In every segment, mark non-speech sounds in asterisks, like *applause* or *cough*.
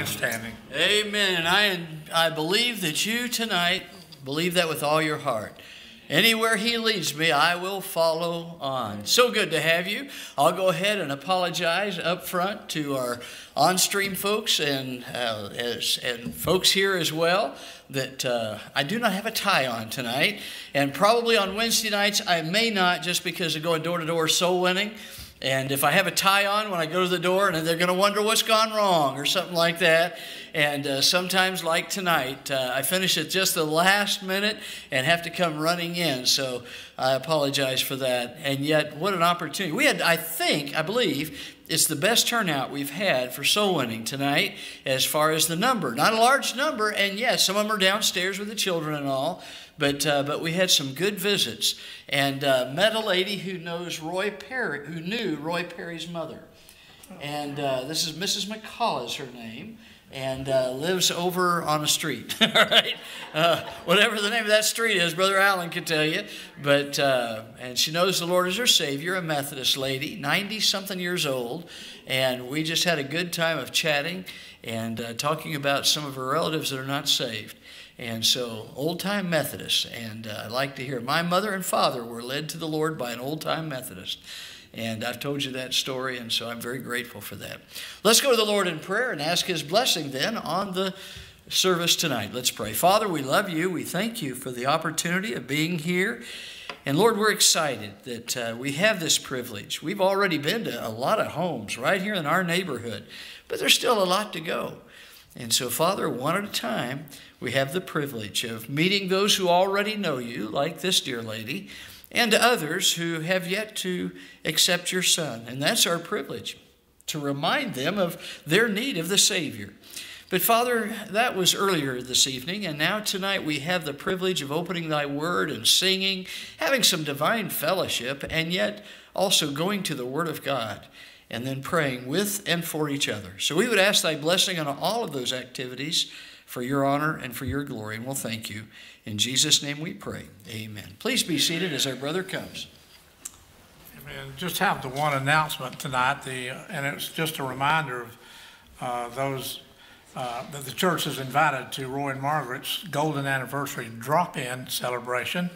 remain standing. Amen. And I, I believe that you tonight believe that with all your heart. Anywhere he leads me, I will follow on. So good to have you. I'll go ahead and apologize up front to our on stream folks and, uh, as, and folks here as well that uh, I do not have a tie on tonight. And probably on Wednesday nights, I may not just because of going door to door soul winning. And if I have a tie on when I go to the door, and they're going to wonder what's gone wrong or something like that. And uh, sometimes, like tonight, uh, I finish at just the last minute and have to come running in. So I apologize for that. And yet, what an opportunity. We had, I think, I believe, it's the best turnout we've had for soul winning tonight as far as the number. Not a large number, and yes, some of them are downstairs with the children and all. But, uh, but we had some good visits and uh, met a lady who knows Roy Perry, who knew Roy Perry's mother. And uh, this is Mrs. McCall is her name, and uh, lives over on a street. *laughs* All right, uh, whatever the name of that street is, Brother Allen can tell you. But uh, and she knows the Lord is her Savior, a Methodist lady, ninety something years old, and we just had a good time of chatting and uh, talking about some of her relatives that are not saved. And so, old time Methodist, and uh, I like to hear. My mother and father were led to the Lord by an old time Methodist. And I've told you that story, and so I'm very grateful for that. Let's go to the Lord in prayer and ask His blessing then on the service tonight. Let's pray. Father, we love you. We thank you for the opportunity of being here. And Lord, we're excited that uh, we have this privilege. We've already been to a lot of homes right here in our neighborhood, but there's still a lot to go. And so, Father, one at a time, we have the privilege of meeting those who already know you, like this dear lady, and others who have yet to accept your Son. And that's our privilege, to remind them of their need of the Savior. But Father, that was earlier this evening, and now tonight we have the privilege of opening Thy Word and singing, having some divine fellowship, and yet also going to the Word of God and then praying with and for each other. So we would ask Thy blessing on all of those activities for your honor and for your glory, and we'll thank you. In Jesus' name we pray. Amen. Please be seated as our brother comes. Amen. Just have the one announcement tonight, the, and it's just a reminder of uh, those uh, that the church is invited to Roy and Margaret's golden anniversary drop-in celebration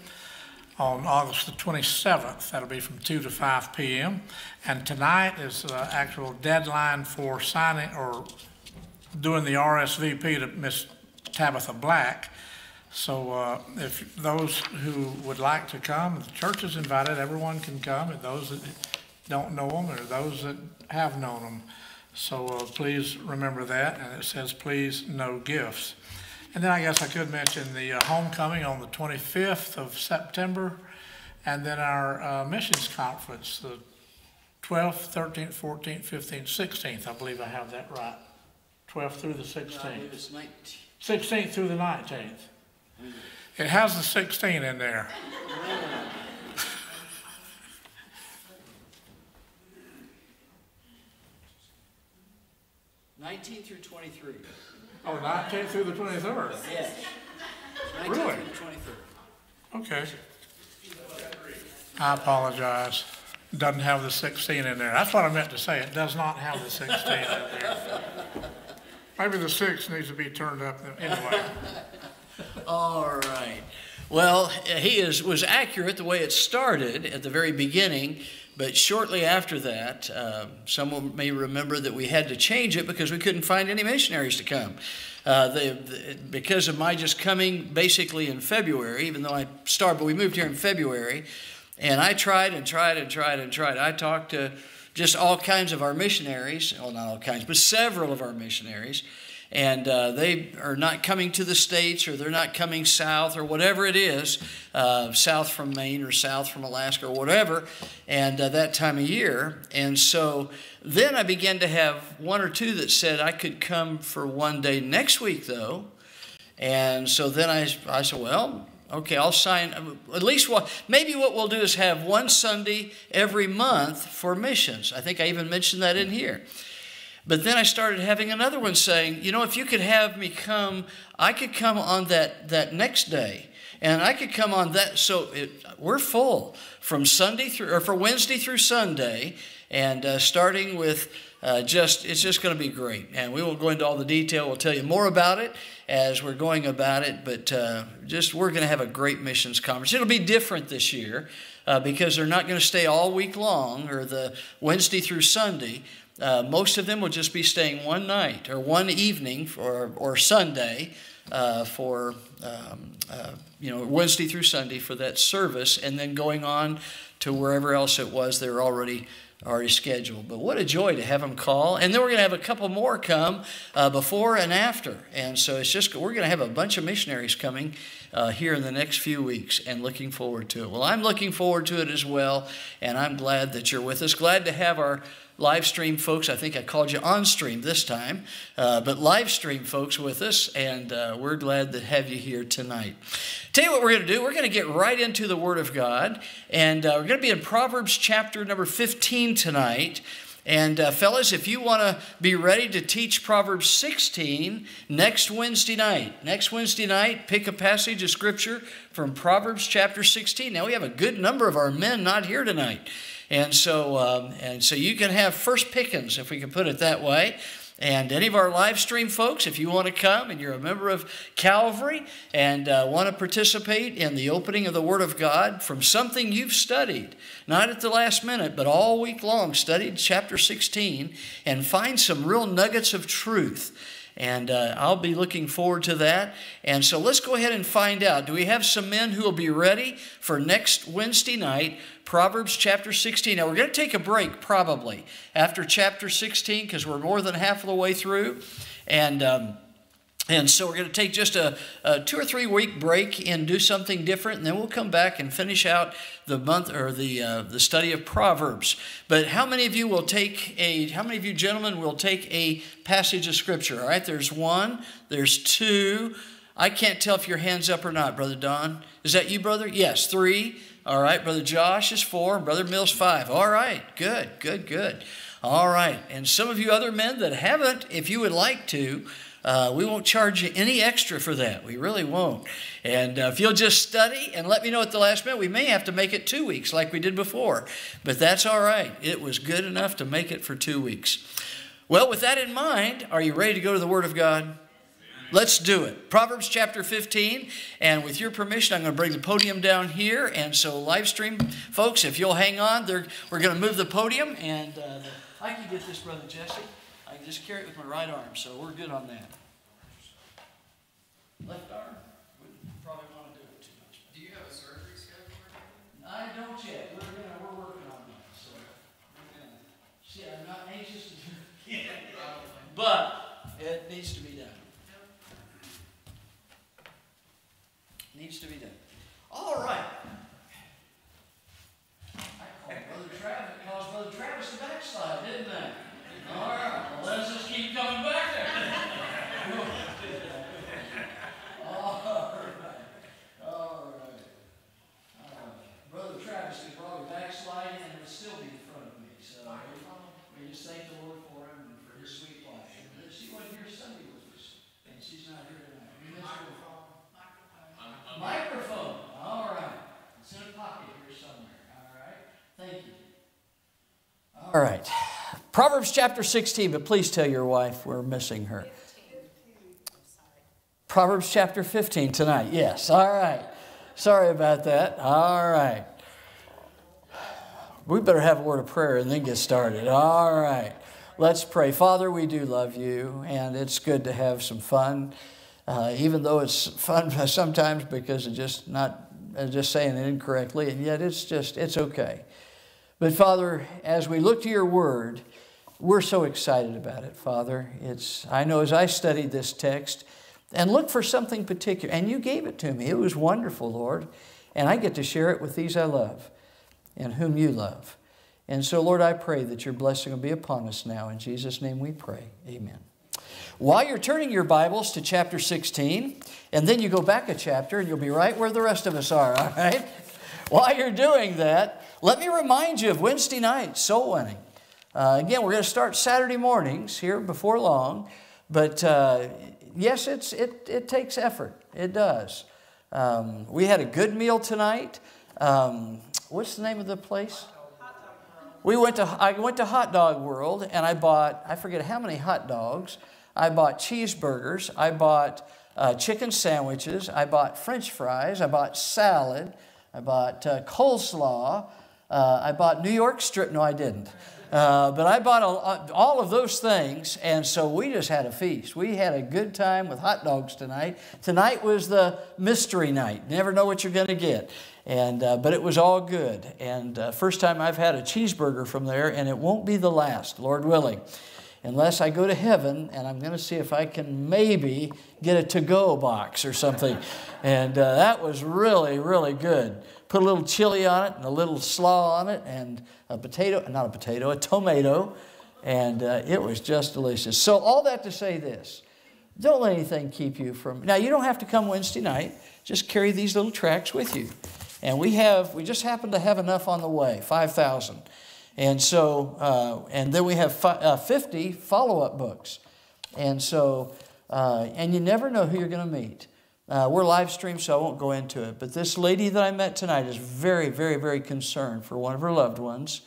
on August the 27th. That'll be from 2 to 5 p.m. And tonight is the actual deadline for signing or doing the RSVP to Miss Tabitha Black. So uh, if those who would like to come, the church is invited, everyone can come, and those that don't know them or those that have known them. So uh, please remember that, and it says, please, no gifts. And then I guess I could mention the uh, homecoming on the 25th of September, and then our uh, missions conference, the 12th, 13th, 14th, 15th, 16th. I believe I have that right. 12th through the 16th. 16th through the 19th. Hmm. It has the 16 in there. *laughs* Nineteen through 23. Oh, 19th through the 23rd. Yes. Really? through the 23rd. Okay. I apologize. Doesn't have the 16 in there. That's what I meant to say. It does not have the 16 in there. *laughs* Maybe the 6 needs to be turned up. Anyway, *laughs* All right. Well, he is, was accurate the way it started at the very beginning, but shortly after that, um, someone may remember that we had to change it because we couldn't find any missionaries to come. Uh, because of my just coming basically in February, even though I started, but we moved here in February, and I tried and tried and tried and tried. I talked to just all kinds of our missionaries, well, not all kinds, but several of our missionaries. and uh, they are not coming to the States or they're not coming south or whatever it is, uh, south from Maine or south from Alaska or whatever, and uh, that time of year. And so then I began to have one or two that said I could come for one day next week, though. And so then I, I said, well, okay, I'll sign. At least what, maybe what we'll do is have one Sunday every month for missions. I think I even mentioned that in here. But then I started having another one saying, you know, if you could have me come, I could come on that, that next day. And I could come on that. So it, we're full from Sunday through, or for Wednesday through Sunday. And uh, starting with uh, just, it's just going to be great. And we won't go into all the detail. We'll tell you more about it as we're going about it. But uh, just, we're going to have a great missions conference. It'll be different this year. Uh, because they're not going to stay all week long or the Wednesday through Sunday. Uh, most of them will just be staying one night or one evening for, or Sunday uh, for um, uh, you know Wednesday through Sunday for that service, and then going on to wherever else it was they're already already scheduled. But what a joy to have them call, and then we're going to have a couple more come uh, before and after, and so it's just we're going to have a bunch of missionaries coming. Uh, here in the next few weeks and looking forward to it. Well, I'm looking forward to it as well, and I'm glad that you're with us. Glad to have our live stream folks. I think I called you on stream this time, uh, but live stream folks with us, and uh, we're glad to have you here tonight. Tell you what we're going to do. We're going to get right into the Word of God, and uh, we're going to be in Proverbs chapter number 15 tonight. And uh, fellas, if you want to be ready to teach Proverbs 16 next Wednesday night, next Wednesday night, pick a passage of Scripture from Proverbs chapter 16. Now, we have a good number of our men not here tonight. And so, um, and so you can have first pickings, if we can put it that way. And any of our live stream folks, if you want to come and you're a member of Calvary and uh, want to participate in the opening of the Word of God from something you've studied, not at the last minute, but all week long, studied chapter 16 and find some real nuggets of truth. And uh, I'll be looking forward to that. And so let's go ahead and find out. Do we have some men who will be ready for next Wednesday night Proverbs chapter 16. Now, we're going to take a break probably after chapter 16 because we're more than half of the way through. And. Um, and so we're going to take just a, a, two or three week break and do something different, and then we'll come back and finish out the month or the uh, the study of Proverbs. But how many of you will take a? How many of you gentlemen will take a passage of scripture? All right, there's one, there's two. I can't tell if your hands up or not, brother Don. Is that you, brother? Yes, three. All right, Brother Josh is four, Brother Mills five. All right, good, good, good. All right, and some of you other men that haven't, if you would like to, uh, we won't charge you any extra for that. We really won't. And uh, if you'll just study and let me know at the last minute, we may have to make it two weeks like we did before. But that's all right. It was good enough to make it for two weeks. Well, with that in mind, are you ready to go to the Word of God? Let's do it. Proverbs chapter 15. And with your permission, I'm going to bring the podium down here. And so, live stream folks, if you'll hang on, we're going to move the podium. And uh, the, I can get this, Brother Jesse. I can just carry it with my right arm. So, we're good on that. Left arm? probably want to do it too much. Do you have a surgery schedule? I don't yet. We're, gonna, we're working on that. So, see, I'm not anxious to do it. *laughs* but it needs to be done. needs to be done. All right. I called Brother Travis, caused Brother Travis to backslide, didn't I? All right. Well, let's just keep coming back there. All right. All right. Brother Travis could probably backslide and would still be in front of me. So we just thank the Lord for him and for his sweet life. She wasn't here Sunday with us, and she's not here tonight. We miss her. Microphone. All right. It's in a pocket here somewhere. All right. Thank you. All right. Proverbs chapter 16, but please tell your wife we're missing her. Proverbs chapter 15 tonight. Yes. All right. Sorry about that. All right. We better have a word of prayer and then get started. All right. Let's pray. Father, we do love you, and it's good to have some fun uh, even though it's fun *laughs* sometimes because it's just not just saying it incorrectly, and yet it's just it's okay. But Father, as we look to your word, we're so excited about it, Father. It's, I know as I studied this text and looked for something particular, and you gave it to me. It was wonderful, Lord. And I get to share it with these I love and whom you love. And so, Lord, I pray that your blessing will be upon us now. In Jesus' name we pray. Amen. While you're turning your Bibles to chapter 16, and then you go back a chapter, and you'll be right where the rest of us are, all right? While you're doing that, let me remind you of Wednesday night, soul winning. Uh, again, we're going to start Saturday mornings here before long, but uh, yes, it's, it, it takes effort. It does. Um, we had a good meal tonight. Um, what's the name of the place? We went to, I went to Hot Dog World and I bought, I forget how many hot dogs. I bought cheeseburgers. I bought uh, chicken sandwiches. I bought french fries. I bought salad. I bought uh, coleslaw. Uh, I bought New York strip. No, I didn't. Uh, but I bought a, all of those things, and so we just had a feast. We had a good time with hot dogs tonight. Tonight was the mystery night. Never know what you're going to get. And, uh, but it was all good. And uh, first time I've had a cheeseburger from there, and it won't be the last, Lord willing unless I go to heaven and I'm going to see if I can maybe get a to go box or something. and uh, that was really, really good. Put a little chili on it and a little slaw on it and a potato, not a potato, a tomato. And uh, it was just delicious. So, all that to say this don't let anything keep you from. Now, you don't have to come Wednesday night, just carry these little tracts with you. And we have, we just happen to have enough on the way 5,000. And so, uh, and then we have uh, 50 follow up books. And so, uh, and you never know who you're going to meet. Uh, we're live streamed, so I won't go into it. But this lady that I met tonight is very, very, very concerned for one of her loved ones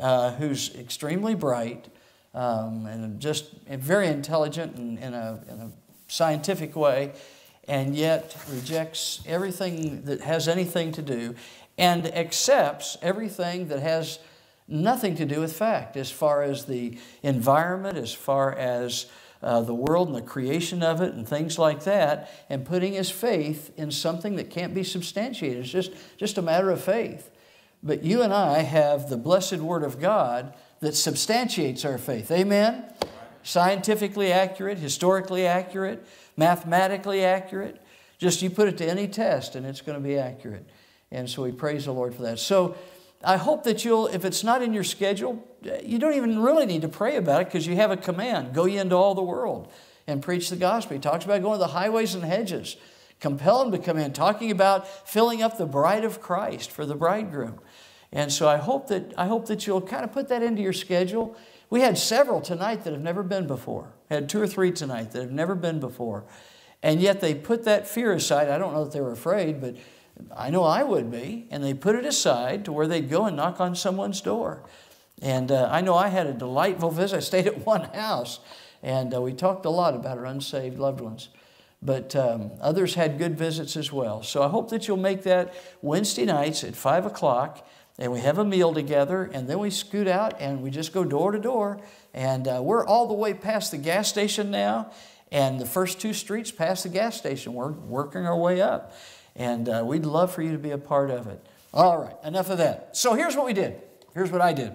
uh, who's extremely bright um, and just very intelligent in, in, a, in a scientific way, and yet rejects everything that has anything to do and accepts everything that has nothing to do with fact as far as the environment, as far as uh, the world and the creation of it and things like that, and putting his faith in something that can't be substantiated. It's just, just a matter of faith. But you and I have the blessed Word of God that substantiates our faith. Amen? Scientifically accurate, historically accurate, mathematically accurate. Just you put it to any test and it's going to be accurate. And so we praise the Lord for that. So, I hope that you'll, if it's not in your schedule, you don't even really need to pray about it because you have a command go ye into all the world and preach the gospel. He talks about going to the highways and hedges, compel them to come in, talking about filling up the bride of Christ for the bridegroom. And so I hope that, I hope that you'll kind of put that into your schedule. We had several tonight that have never been before. had two or three tonight that have never been before. And yet they put that fear aside. I don't know that they were afraid, but I know I would be. And they put it aside to where they'd go and knock on someone's door. And uh, I know I had a delightful visit. I stayed *laughs* at one house, and uh, we talked a lot about our unsaved loved ones. But um, others had good visits as well. So I hope that you'll make that Wednesday nights at 5 o'clock, and we have a meal together, and then we scoot out and we just go door to door. And uh, we're all the way past the gas station now, and the first two streets past the gas station. We're working our way up. And uh, we'd love for you to be a part of it. All right, enough of that. So here's what we did. Here's what I did.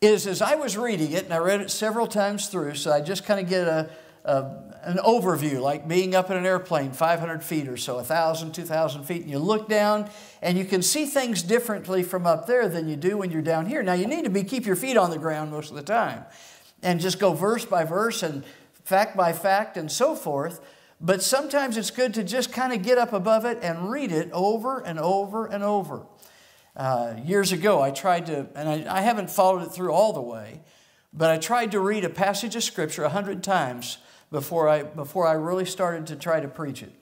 Is as I was reading it, and I read it several times through, so I just kind of get a, a, an overview, like being up in an airplane 500 feet or so, 1,000, 2,000 feet, and you look down and you can see things differently from up there than you do when you're down here. Now, you need to be keep your feet on the ground most of the time and just go verse by verse and fact by fact and so forth. But sometimes it's good to just kind of get up above it and read it over and over and over. Uh, years ago, I tried to, and I, I, haven't followed it through all the way, but I tried to read a passage of Scripture a hundred times before I, before I really started to try to preach it.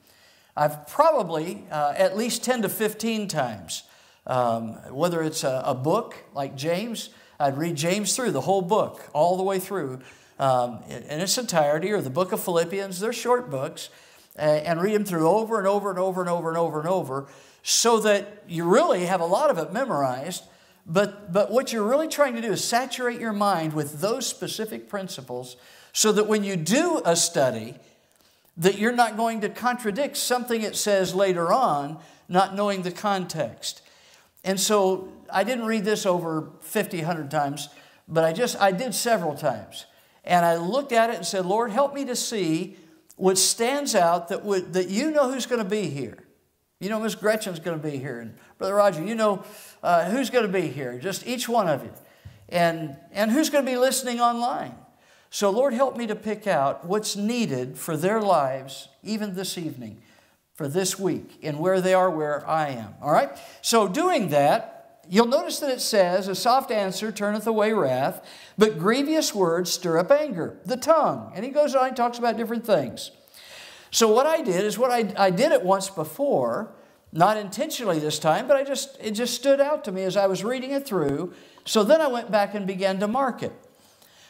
I've probably uh, at least 10 to 15 times, um, whether it's a, a book like James, I'd read James through the whole book, all the way through, um, in its entirety, or the book of Philippians. They're short books, and read them through over and over and over and over and over and over, so that you really have a lot of it memorized. But, but what you're really trying to do is saturate your mind with those specific principles so that when you do a study, that you're not going to contradict something it says later on, not knowing the context. And so I didn't read this over 50, 100 times. but I just, I did several times. And I looked at it and said, Lord, help me to see what stands out that, would, that you know who's going to be here. You know, Miss Gretchen's going to be here. And Brother Roger, you know uh, who's going to be here, just each one of you. And, and who's going to be listening online. So, Lord, help me to pick out what's needed for their lives, even this evening, for this week, and where they are, where I am. All right? So, doing that, you'll notice that it says, A soft answer turneth away wrath, but grievous words stir up anger, the tongue. And he goes on and talks about different things. So, what I did is what I, I did it once before, not intentionally this time, but I just, it just stood out to me as I was reading it through. So then I went back and began to mark it.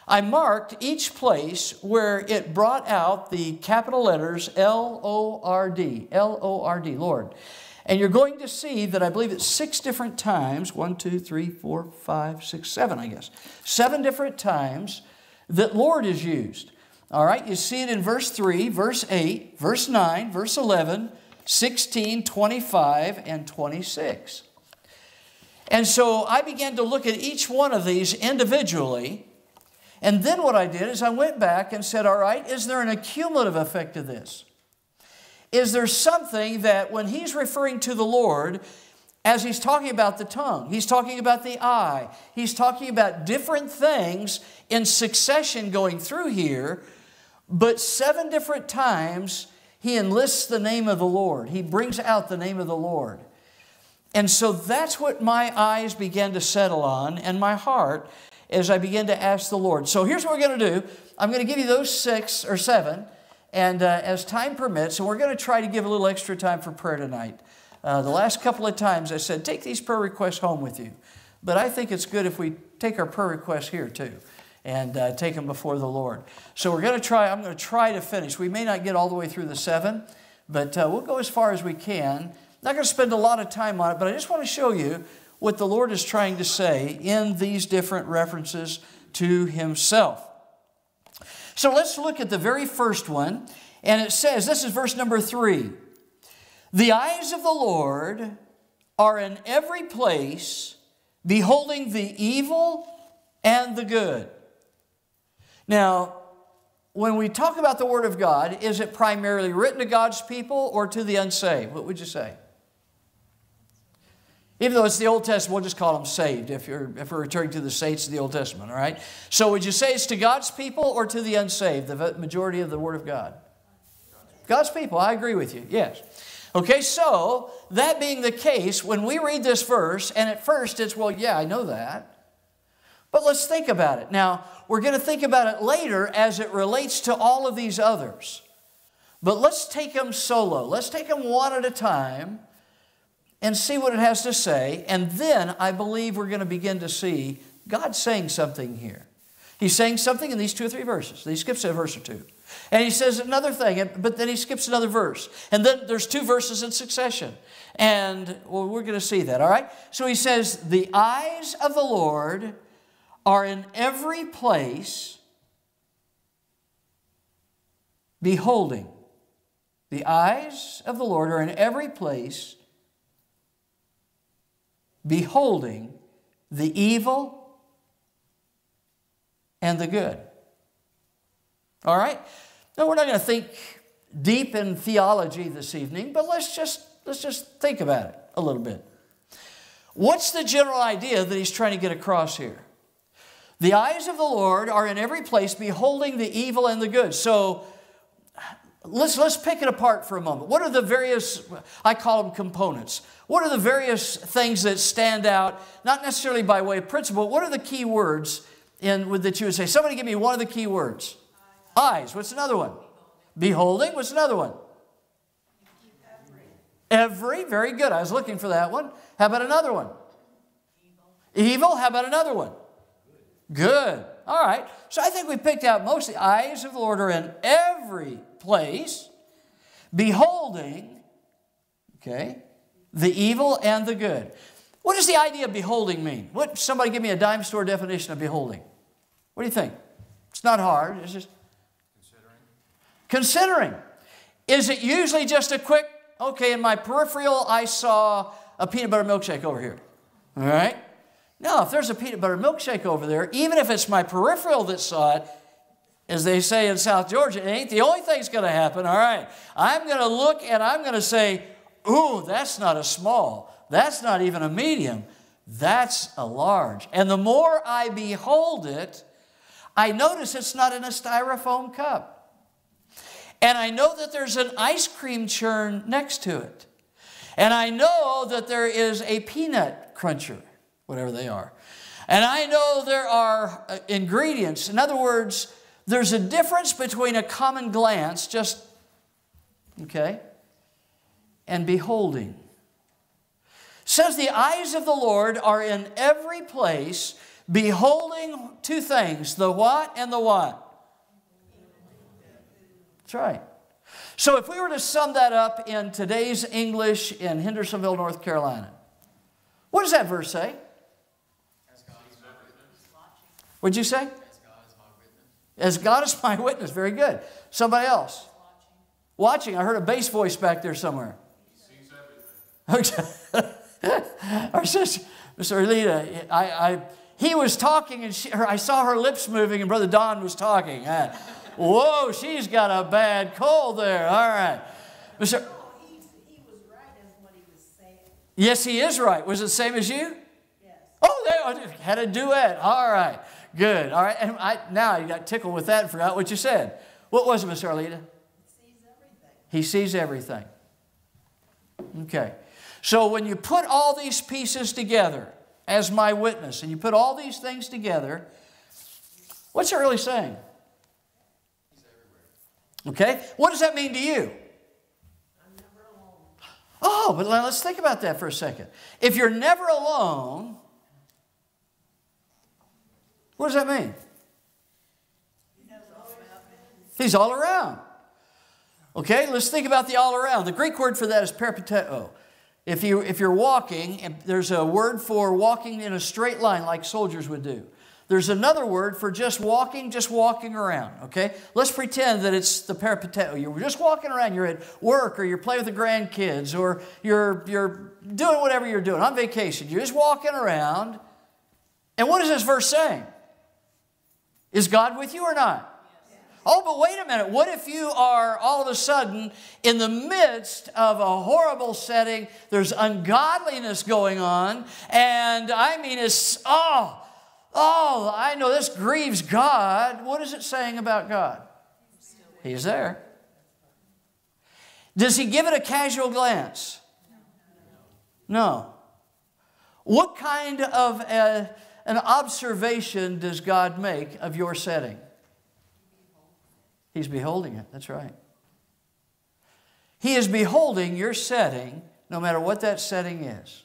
I marked each place where it brought out the capital letters L O R D, L O R D, Lord. And you're going to see that I believe it's six different times one, two, three, four, five, six, seven, I guess. Seven different times that Lord is used. All right, you see it in verse 3, verse 8, verse 9, verse 11, 16, 25, and 26. And so I began to look at each one of these individually and then what I did is I went back and said, all right, is there an accumulative effect to this? Is there something that when he's referring to the Lord, as he's talking about the tongue, he's talking about the eye, he's talking about different things in succession going through here, but seven different times he enlists the name of the Lord. He brings out the name of the Lord. And so that's what my eyes began to settle on and my heart as I begin to ask the Lord. So here's what we're going to do I'm going to give you those six or seven, and uh, as time permits, and we're going to try to give a little extra time for prayer tonight. Uh, the last couple of times I said, take these prayer requests home with you. But I think it's good if we take our prayer requests here too and uh, take them before the Lord. So we're going to try, I'm going to try to finish. We may not get all the way through the seven, but uh, we'll go as far as we can. Not going to spend a lot of time on it, but I just want to show you what the Lord is trying to say in these different references to Himself. So let's look at the very first one, and it says this is verse number three The eyes of the Lord are in every place, beholding the evil and the good. Now, when we talk about the Word of God, is it primarily written to God's people or to the unsaved? What would you say? Even though it's the Old Testament, we'll just call them saved if, you're, if we're returning to the saints of the Old Testament, all right? So would you say it's to God's people or to the unsaved, the majority of the Word of God? God's people, I agree with you, yes. Okay, so that being the case, when we read this verse, and at first it's, well, yeah, I know that. But let's think about it. Now, we're going to think about it later as it relates to all of these others. But let's take them solo. Let's take them one at a time and see what it has to say. And then I believe we're going to begin to see God saying something here. He's saying something in these two or three verses. He skips a verse or two. And he says another thing, but then he skips another verse. And then there's two verses in succession. And well, we're going to see that, all right? So he says, The eyes of the Lord are in every place, beholding. The eyes of the Lord are in every place, beholding the evil and the good. All right? Now, we're not going to think deep in theology this evening, but let's just, let's just think about it a little bit. What's the general idea that he's trying to get across here? The eyes of the Lord are in every place, beholding the evil and the good. So, let's, let's pick it apart for a moment. What are the various, I call them components. What are the various things that stand out, not necessarily by way of principle, what are the key words in, that you would say? Somebody give me one of the key words. Eyes. What's another one? Beholding. What's another one? Every. Very good. I was looking for that one. How about another one? Evil. How about another one? Good. All right. So I think we picked out most. The eyes of the Lord are in every place, beholding, okay, the evil and the good. What does the idea of beholding mean? What, somebody give me a dime store definition of beholding. What do you think? It's not hard. It's just considering. Considering. Is it usually just a quick, okay, in my peripheral, I saw a peanut butter milkshake over here. All right? Now, if there's a peanut butter milkshake over there, even if it's my peripheral that saw it, as they say in South Georgia, it ain't the only thing that's going to happen. All right, I'm going to look and I'm going to say, ooh, that's not a small. That's not even a medium. That's a large. And the more I behold it, I notice it's not in a styrofoam cup. And I know that there's an ice cream churn next to it. And I know that there is a peanut cruncher, whatever they are. And I know there are uh, ingredients. In other words, there's a difference between a common glance, just, okay, and beholding. says the eyes of the Lord are in every place, beholding two things the what and the what? That's right. So, if we were to sum that up in today's English in Hendersonville, North Carolina, what does that verse say? What'd you say? As God is my *laughs* witness. Very good. Somebody else? Watching. I heard a bass voice back there somewhere. *laughs* Okay. *laughs* Our sister, Miss Erlita, I, I, he was talking and she, her, I saw her lips moving and Brother Don was talking. Uh, Whoa, she's got a bad cold there. All right. Mr. Yes, he is right. Was it the same as you? Yes. Oh, they had a duet. All right. Good. All right. And I, now you got tickled with that and forgot what you said. What was it, Miss Arlita? He sees everything. Okay. So when you put all these pieces together as my witness, and you put all these things together, what's it really saying? He's everywhere. Okay? What does that mean to you? I'm never alone. Oh, but let's think about that for a second. If you're never alone, what does that mean? He's all around. Okay, let's think about the all around. The Greek word for that is peripateo. If, you, if you're walking, there's a word for walking in a straight line like soldiers would do. There's another word for just walking, just walking around, okay? Let's pretend that it's the peripateo. You're just walking around, you're at work or you're playing with the grandkids or you're, you're doing whatever you're doing on vacation. You're just walking around. And what is this verse saying? Is God with you or not? Oh, but wait a minute. What if you are all of a sudden in the midst of a horrible setting? There's ungodliness going on, and I mean, it's, oh, Oh, I know this grieves God. What is it saying about God? He's there. Does he give it a casual glance? No. What kind of a, an observation does God make of your setting? He's beholding it. That's right. He is beholding your setting, no matter what that setting is.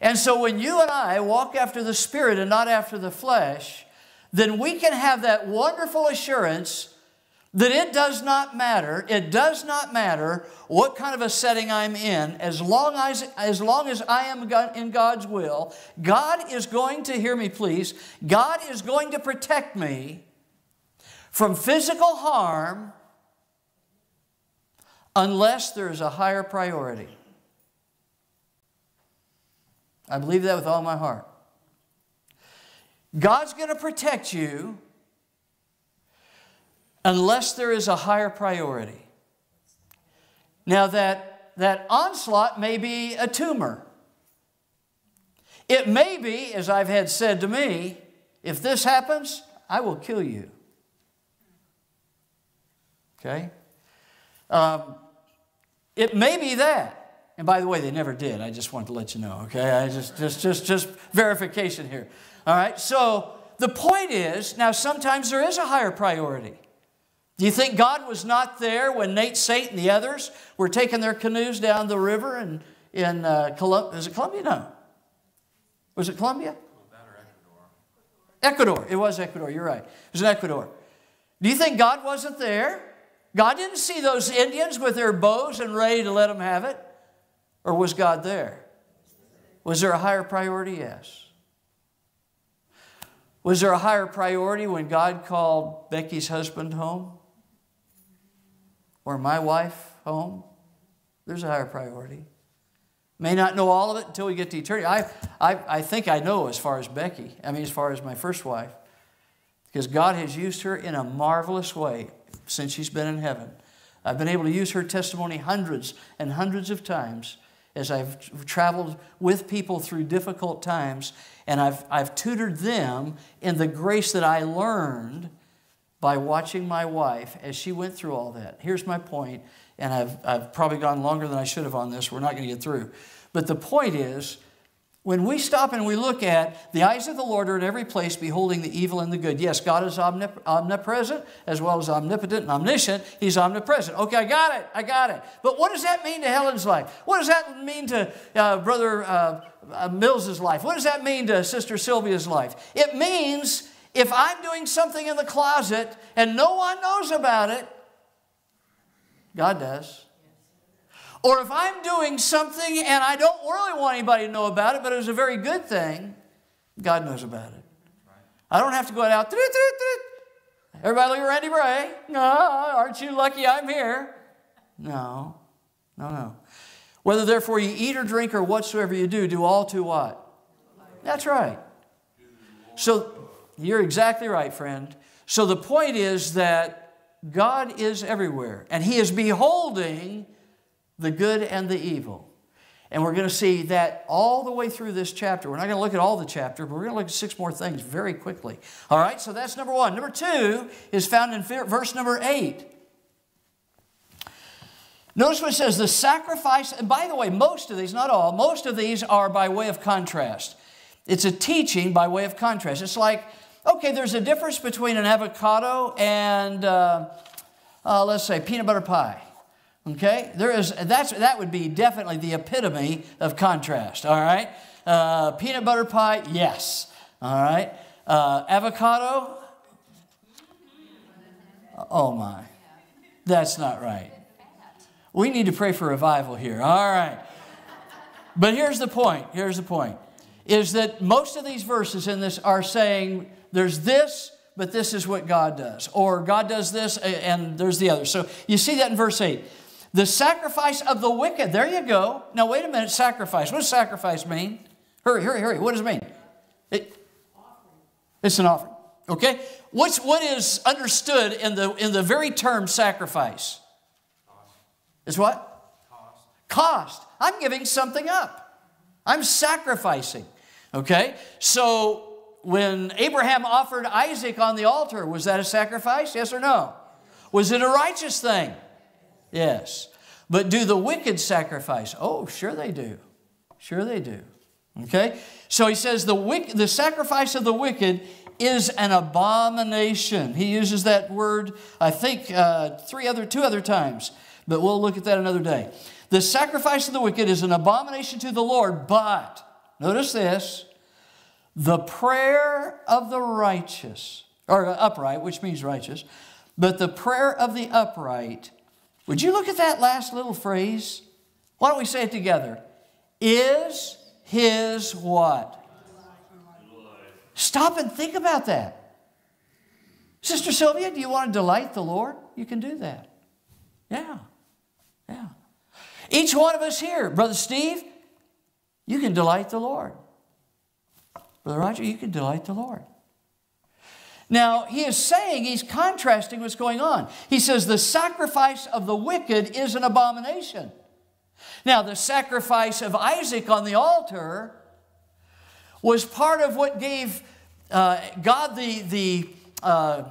And so when you and I walk after the Spirit and not after the flesh, then we can have that wonderful assurance that it does not matter, it does not matter what kind of a setting I'm in, as long as, as long as I am in God's will, God is going to, hear me please, God is going to protect me from physical harm unless there is a higher priority. I believe that with all my heart. God's going to protect you unless there is a higher priority. Now, that, that onslaught may be a tumor. It may be, as I've had said to me, if this happens, I will kill you. Okay? Um, it may be that. And by the way, they never did. I just wanted to let you know, okay? I just, just, just, just verification here. All right, so the point is now sometimes there is a higher priority. Do you think God was not there when Nate Saint and the others were taking their canoes down the river and in uh, Columbia? Is it Columbia? No. Was it Colombia? Ecuador. It was Ecuador. You're right. It was in Ecuador. Do you think God wasn't there? God didn't see those Indians with their bows and ready to let them have it. Or was God there? Was there a higher priority? Yes. Was there a higher priority when God called Becky's husband home? Or my wife home? There's a higher priority. May not know all of it until we get to eternity. I, I, I think I know as far as Becky, I mean, as far as my first wife, because God has used her in a marvelous way since she's been in heaven. I've been able to use her testimony hundreds and hundreds of times as I've traveled with people through difficult times, and I've, I've tutored them in the grace that I learned by watching my wife as she went through all that. Here's my point, and I've, I've probably gone longer than I should have on this. We're not going to get through. But the point is, when we stop and we look at the eyes of the Lord are in every place, beholding the evil and the good. Yes, God is omnip- omnipresent as well as omnipotent and omniscient. He's omnipresent. Okay, I got it. I got it. But what does that mean to Helen's life? What does that mean to uh, Brother uh, uh, Mills's life? What does that mean to Sister Sylvia's life? It means if I'm doing something in the closet and no one knows about it, God does. Or if I'm doing something and I don't really want anybody to know about it, but it was a very good thing, God knows about it. I don't have to go out, everybody look at Randy Bray. No, aren't you lucky I'm here? No, no, no. Whether therefore you eat or drink or whatsoever you do, do all to what? That's right. So you're exactly right, friend. So the point is that God is everywhere, and He is beholding the good and the evil. And we're going to see that all the way through this chapter. We're not going to look at all the chapter, but we're going to look at six more things very quickly. All right, so that's number one. Number two is found in verse number eight. Notice what it says the sacrifice, and by the way, most of these, not all, most of these are by way of contrast. It's a teaching by way of contrast. It's like, okay, there's a difference between an avocado and, uh, uh, let's say, peanut butter pie. Okay? There is, that's, that would be definitely the epitome of contrast, all right? Uh, peanut butter pie, yes, all right? Uh, avocado, oh my, that's not right. We need to pray for revival here, all right? But here's the point, here's the point, is that most of these verses in this are saying there's this, but this is what God does. Or God does this and there's the other. So you see that in verse 8. The sacrifice of the wicked. There you go. Now, wait a minute. Sacrifice. What does sacrifice mean? Hurry, hurry, hurry. What does it mean? It, it's an offering. Okay? What's, what is understood in the, in the very term sacrifice? Is what? Cost. Cost. I'm giving something up. I'm sacrificing. Okay? So, when Abraham offered Isaac on the altar, was that a sacrifice? Yes or no? Was it a righteous thing? Yes. But do the wicked sacrifice? Oh, sure they do. Sure they do. Okay? So he says the, wick, the sacrifice of the wicked is an abomination. He uses that word, I think, uh, three other, two other times, but we'll look at that another day. The sacrifice of the wicked is an abomination to the Lord, but notice this the prayer of the righteous, or upright, which means righteous, but the prayer of the upright would you look at that last little phrase? Why don't we say it together? Is his what? Stop and think about that. Sister Sylvia, do you want to delight the Lord? You can do that. Yeah. Yeah. Each one of us here, Brother Steve, you can delight the Lord. Brother Roger, you can delight the Lord. Now, he is saying, he's contrasting what's going on. He says, the sacrifice of the wicked is an abomination. Now, the sacrifice of Isaac on the altar was part of what gave uh, God the, the, uh,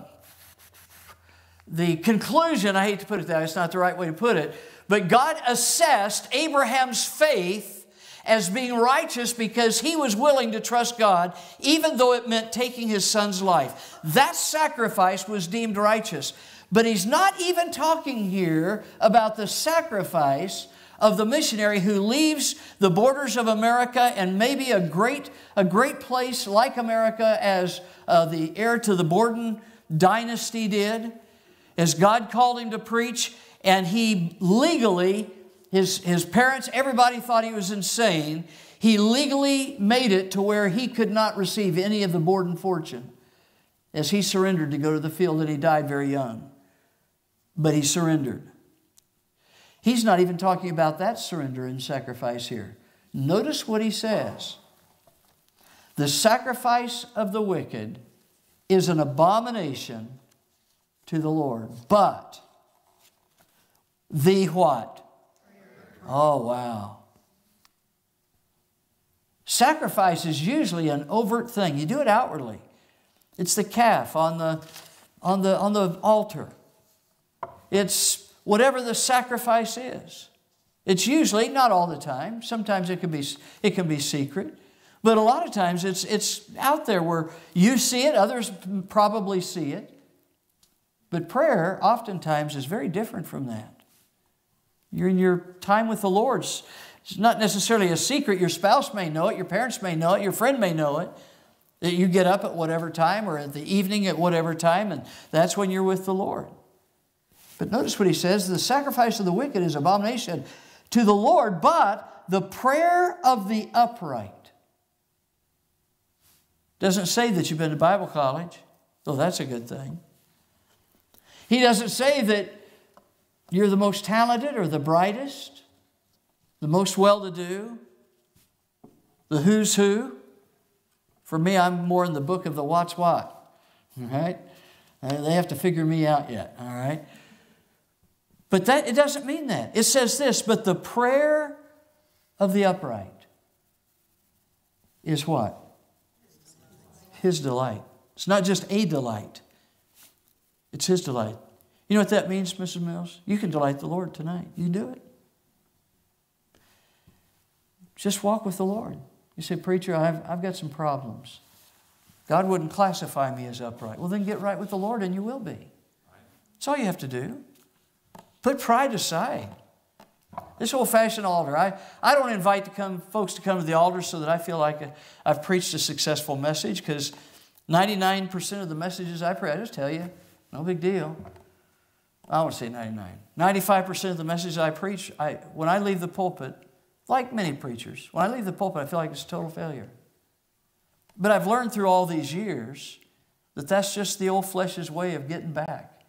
the conclusion. I hate to put it that way, it's not the right way to put it. But God assessed Abraham's faith as being righteous because he was willing to trust God, even though it meant taking his son's life. That sacrifice was deemed righteous. But he's not even talking here about the sacrifice of the missionary who leaves the borders of America and maybe a great, a great place like America as uh, the heir to the Borden dynasty did, as God called him to preach, and he legally his, his parents, everybody thought he was insane. He legally made it to where he could not receive any of the Borden fortune as he surrendered to go to the field and he died very young. But he surrendered. He's not even talking about that surrender and sacrifice here. Notice what he says. The sacrifice of the wicked is an abomination to the Lord. But the what? Oh, wow. Sacrifice is usually an overt thing. You do it outwardly. It's the calf on the, on the, on the altar. It's whatever the sacrifice is. It's usually, not all the time, sometimes it can be, it can be secret, but a lot of times it's, it's out there where you see it, others probably see it. But prayer oftentimes is very different from that. You're in your time with the Lord. It's not necessarily a secret. Your spouse may know it, your parents may know it, your friend may know it. That you get up at whatever time or at the evening at whatever time, and that's when you're with the Lord. But notice what he says the sacrifice of the wicked is abomination to the Lord, but the prayer of the upright. Doesn't say that you've been to Bible college, though that's a good thing. He doesn't say that you're the most talented or the brightest, the most well to do, the who's who. For me, I'm more in the book of the what's what. All right? Uh, they have to figure me out yet. All right? But that it doesn't mean that. It says this, but the prayer of the upright is what? His delight. It's not just a delight. It's his delight. You know what that means, Mrs. Mills? You can delight the Lord tonight. You do it. Just walk with the Lord. You say, Preacher, I've, I've got some problems. God wouldn't classify me as upright. Well, then get right with the Lord and you will be. That's all you have to do. Put pride aside. This old fashioned altar, I, I don't invite to come, folks to come to the altar so that I feel like uh, I've preached a successful message because 99% of the messages I preach, I just tell you, no big deal. I want to say 99. 95% of the messages I preach, I, when I leave the pulpit, like many preachers, when I leave the pulpit, I feel like it's a total failure. But I've learned through all these years that that's just the old flesh's way of getting back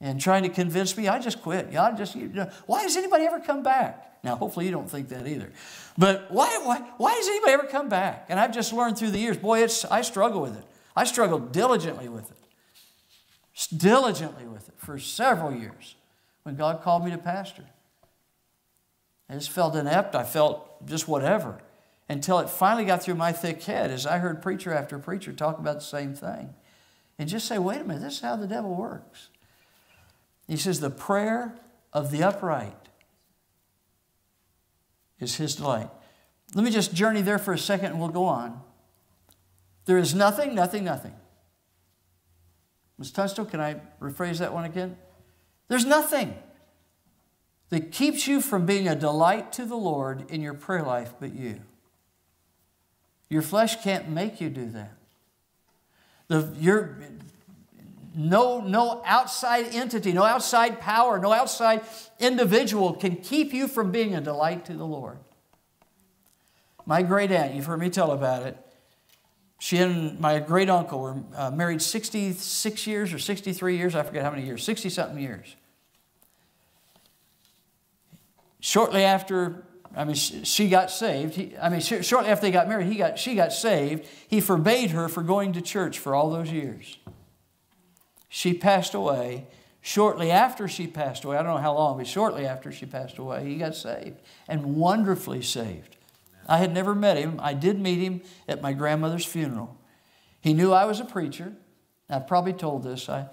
and trying to convince me. I just quit. I just, you know, why does anybody ever come back? Now, hopefully, you don't think that either. But why, why, why does anybody ever come back? And I've just learned through the years, boy, it's, I struggle with it. I struggle diligently with it. Diligently with it for several years when God called me to pastor. I just felt inept. I felt just whatever until it finally got through my thick head as I heard preacher after preacher talk about the same thing. And just say, wait a minute, this is how the devil works. He says, the prayer of the upright is his delight. Let me just journey there for a second and we'll go on. There is nothing, nothing, nothing. Ms. Tunstall, can I rephrase that one again? There's nothing that keeps you from being a delight to the Lord in your prayer life but you. Your flesh can't make you do that. The, your, no, no outside entity, no outside power, no outside individual can keep you from being a delight to the Lord. My great aunt, you've heard me tell about it, she and my great uncle were uh, married 66 years or 63 years, I forget how many years, 60 something years shortly after, I mean, she got saved. He, I mean, shortly after they got married, he got, she got saved. He forbade her for going to church for all those years. She passed away. Shortly after she passed away, I don't know how long, but shortly after she passed away, he got saved and wonderfully saved. I had never met him. I did meet him at my grandmother's funeral. He knew I was a preacher. I've probably told this. I,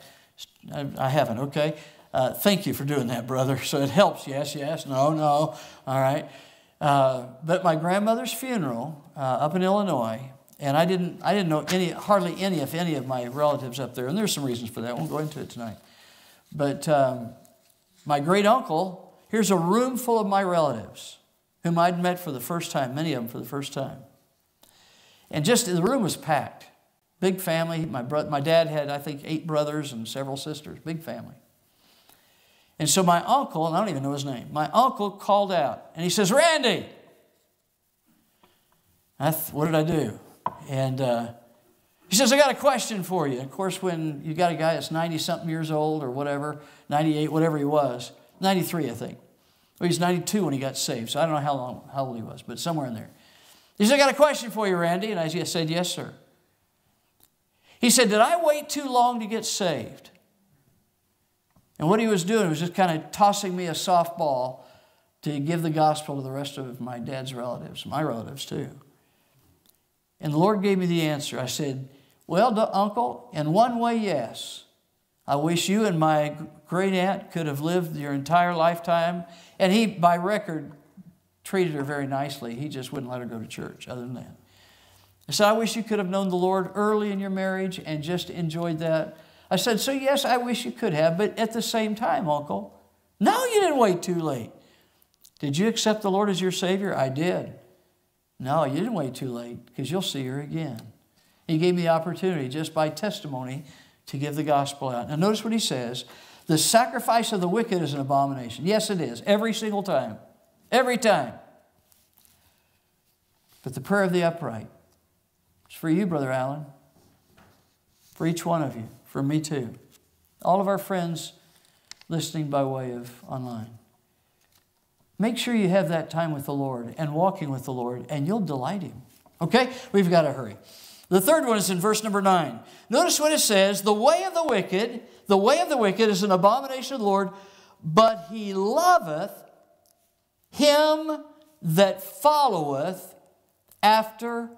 I, I haven't, okay? Uh, thank you for doing that, brother. *laughs* So it helps. Yes, yes. No, no. All right. Uh, but my grandmother's funeral uh, up in Illinois, and I didn't, I didn't know any, hardly any, if any, of my relatives up there. And there's some reasons for that. I won't go into it tonight. But um, my great uncle, here's a room full of my relatives whom I'd met for the first time, many of them for the first time. And just the room was packed. Big family. My, bro- my dad had, I think, eight brothers and several sisters. Big family. And so my uncle, and I don't even know his name, my uncle called out and he says, Randy. Th- what did I do? And uh, he says, I got a question for you. of course, when you got a guy that's 90 something years old or whatever, 98, whatever he was, 93, I think. Well, he was 92 when he got saved, so I don't know how, long, how old he was, but somewhere in there. He said, I got a question for you, Randy. And I said, Yes, sir. He said, Did I wait too long to get saved? And what he was doing was just kind of tossing me a softball to give the gospel to the rest of my dad's relatives, my relatives too. And the Lord gave me the answer. I said, Well, uncle, in one way, yes. I wish you and my great aunt could have lived your entire lifetime. And he, by record, treated her very nicely. He just wouldn't let her go to church, other than that. I said, I wish you could have known the Lord early in your marriage and just enjoyed that. I said, So, yes, I wish you could have, but at the same time, Uncle, no, you didn't wait too late. Did you accept the Lord as your Savior? I did. No, you didn't wait too late because you'll see her again. He gave me the opportunity just by testimony to give the gospel out. Now, notice what he says the sacrifice of the wicked is an abomination. Yes, it is, every single time. Every time. But the prayer of the upright, it's for you, Brother Allen, for each one of you, for me too. All of our friends listening by way of online. Make sure you have that time with the Lord and walking with the Lord, and you'll delight Him. Okay? We've got to hurry. The third one is in verse number nine. Notice what it says The way of the wicked, the way of the wicked is an abomination of the Lord, but He loveth him that followeth after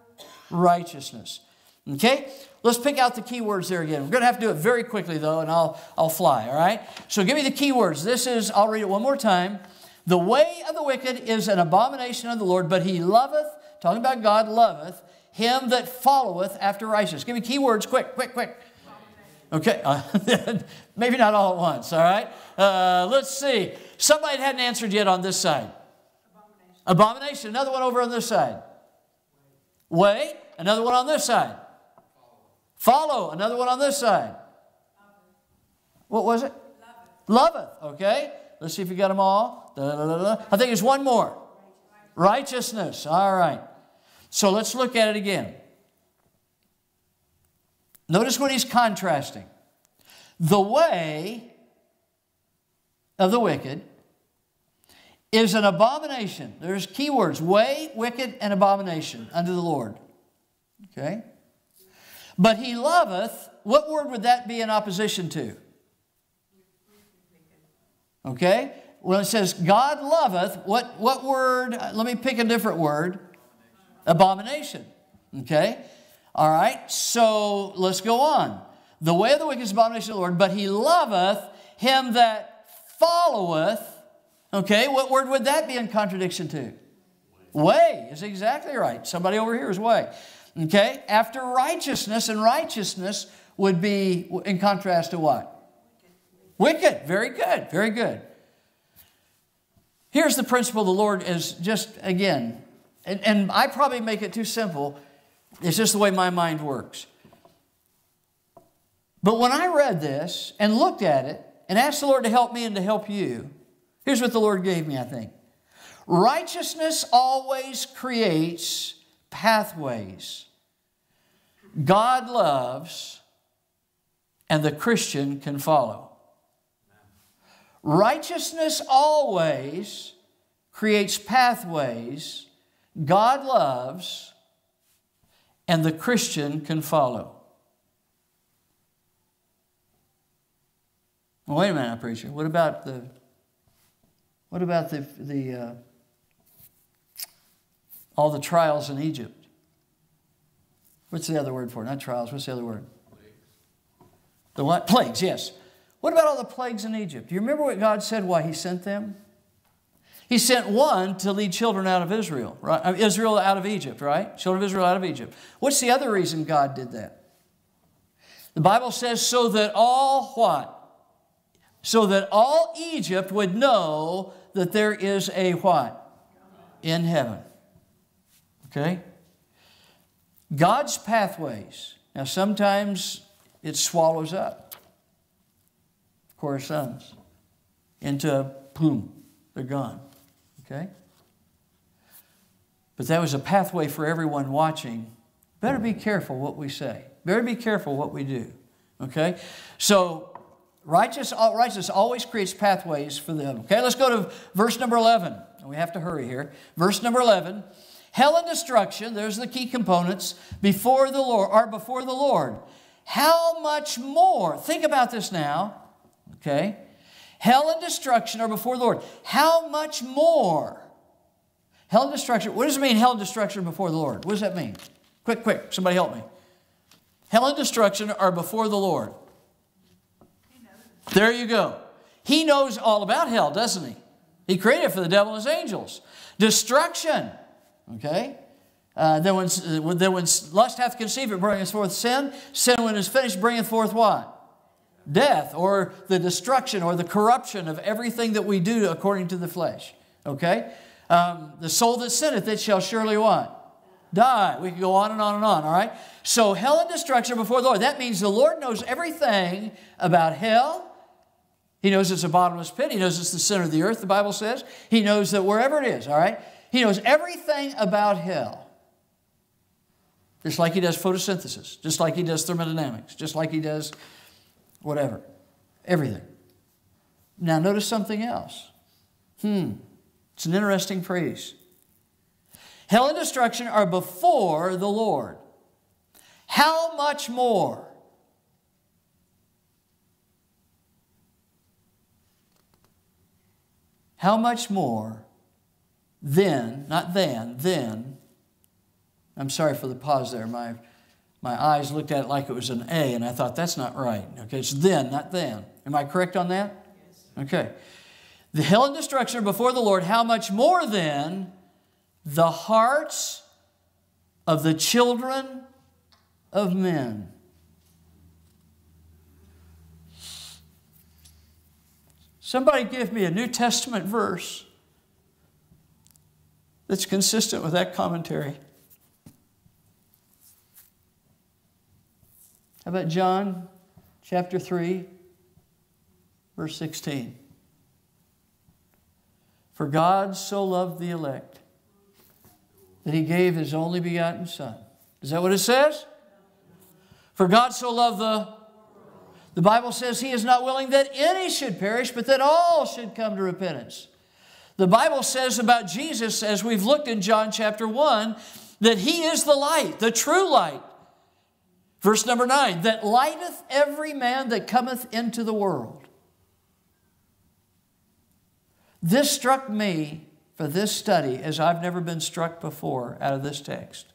righteousness. Okay? Let's pick out the key words there again. We're going to have to do it very quickly, though, and I'll, I'll fly, all right? So give me the key words. This is, I'll read it one more time. The way of the wicked is an abomination of the Lord, but he loveth, talking about God, loveth him that followeth after righteousness. Give me key words, quick, quick, quick. Okay, uh, *laughs* maybe not all at once, all right? Uh, let's see. Somebody hadn't answered yet on this side. Abomination. Abomination. Another one over on this side. Way. Another one on this side. Follow. Another one on this side. What was it? Loveth. Loveth. Okay. Let's see if you got them all. Da, da, da, I think there's one more. Righteousness. All right. So let's look at it again. Notice what he's contrasting. The way of the wicked is an abomination. There's keywords way, wicked, and abomination unto the Lord. Okay? But he loveth, what word would that be in opposition to? Okay? When it says God loveth, what, what word? Let me pick a different word. Abomination. Okay? All right, so let's go on. The way of the wicked is abomination of the Lord, but he loveth him that followeth. Okay, what word would that be in contradiction to? Way is exactly right. Somebody over here is way. Okay, after righteousness, and righteousness would be in contrast to what? Wicked. Very good. Very good. Here's the principle the Lord is just, again, and, and I probably make it too simple it's just the way my mind works. But when I read this and looked at it and asked the Lord to help me and to help you, here's what the Lord gave me, I think. Righteousness always creates pathways. God loves, and the Christian can follow. Righteousness always creates pathways. God loves, and the Christian can follow. Well, wait a minute, preacher. What about the what about the the uh, all the trials in Egypt? What's the other word for it? Not trials. What's the other word? Plagues. The what? Plagues. Yes. What about all the plagues in Egypt? Do you remember what God said? Why He sent them? He sent one to lead children out of Israel, right? Israel out of Egypt, right? Children of Israel out of Egypt. What's the other reason God did that? The Bible says so that all what? So that all Egypt would know that there is a what? In heaven. Okay? God's pathways. Now, sometimes it swallows up Korah's sons into boom, they're gone. Okay? But that was a pathway for everyone watching. Better be careful what we say. Better be careful what we do. Okay? So, Righteous, righteousness always creates pathways for them. Okay, let's go to verse number 11. We have to hurry here. Verse number 11. Hell and destruction, there's the key components, before the Lord, are before the Lord. How much more? Think about this now. Okay? Hell and destruction are before the Lord. How much more? Hell and destruction. What does it mean, hell and destruction before the Lord? What does that mean? Quick, quick, somebody help me. Hell and destruction are before the Lord. There you go. He knows all about hell, doesn't he? He created for the devil and his angels. Destruction. Okay? Uh, then, when, then when lust hath conceived, it bringeth forth sin. Sin, when it is finished, bringeth forth what? Death, or the destruction, or the corruption of everything that we do according to the flesh. Okay? Um, the soul that sinneth, it shall surely what? Die. We can go on and on and on, all right? So hell and destruction before the Lord. That means the Lord knows everything about hell, he knows it's a bottomless pit. He knows it's the center of the earth, the Bible says. He knows that wherever it is, all right? He knows everything about hell. Just like he does photosynthesis, just like he does thermodynamics, just like he does whatever. Everything. Now, notice something else. Hmm. It's an interesting phrase. Hell and destruction are before the Lord. How much more? How much more then, not then, then, I'm sorry for the pause there. My, my eyes looked at it like it was an A, and I thought, that's not right. Okay, it's then, not then. Am I correct on that? Yes. Okay. The hell and destruction are before the Lord. How much more then the hearts of the children of men? Somebody give me a New Testament verse that's consistent with that commentary. How about John chapter 3, verse 16? For God so loved the elect that he gave his only begotten Son. Is that what it says? For God so loved the the Bible says he is not willing that any should perish, but that all should come to repentance. The Bible says about Jesus, as we've looked in John chapter 1, that he is the light, the true light. Verse number 9, that lighteth every man that cometh into the world. This struck me for this study as I've never been struck before out of this text.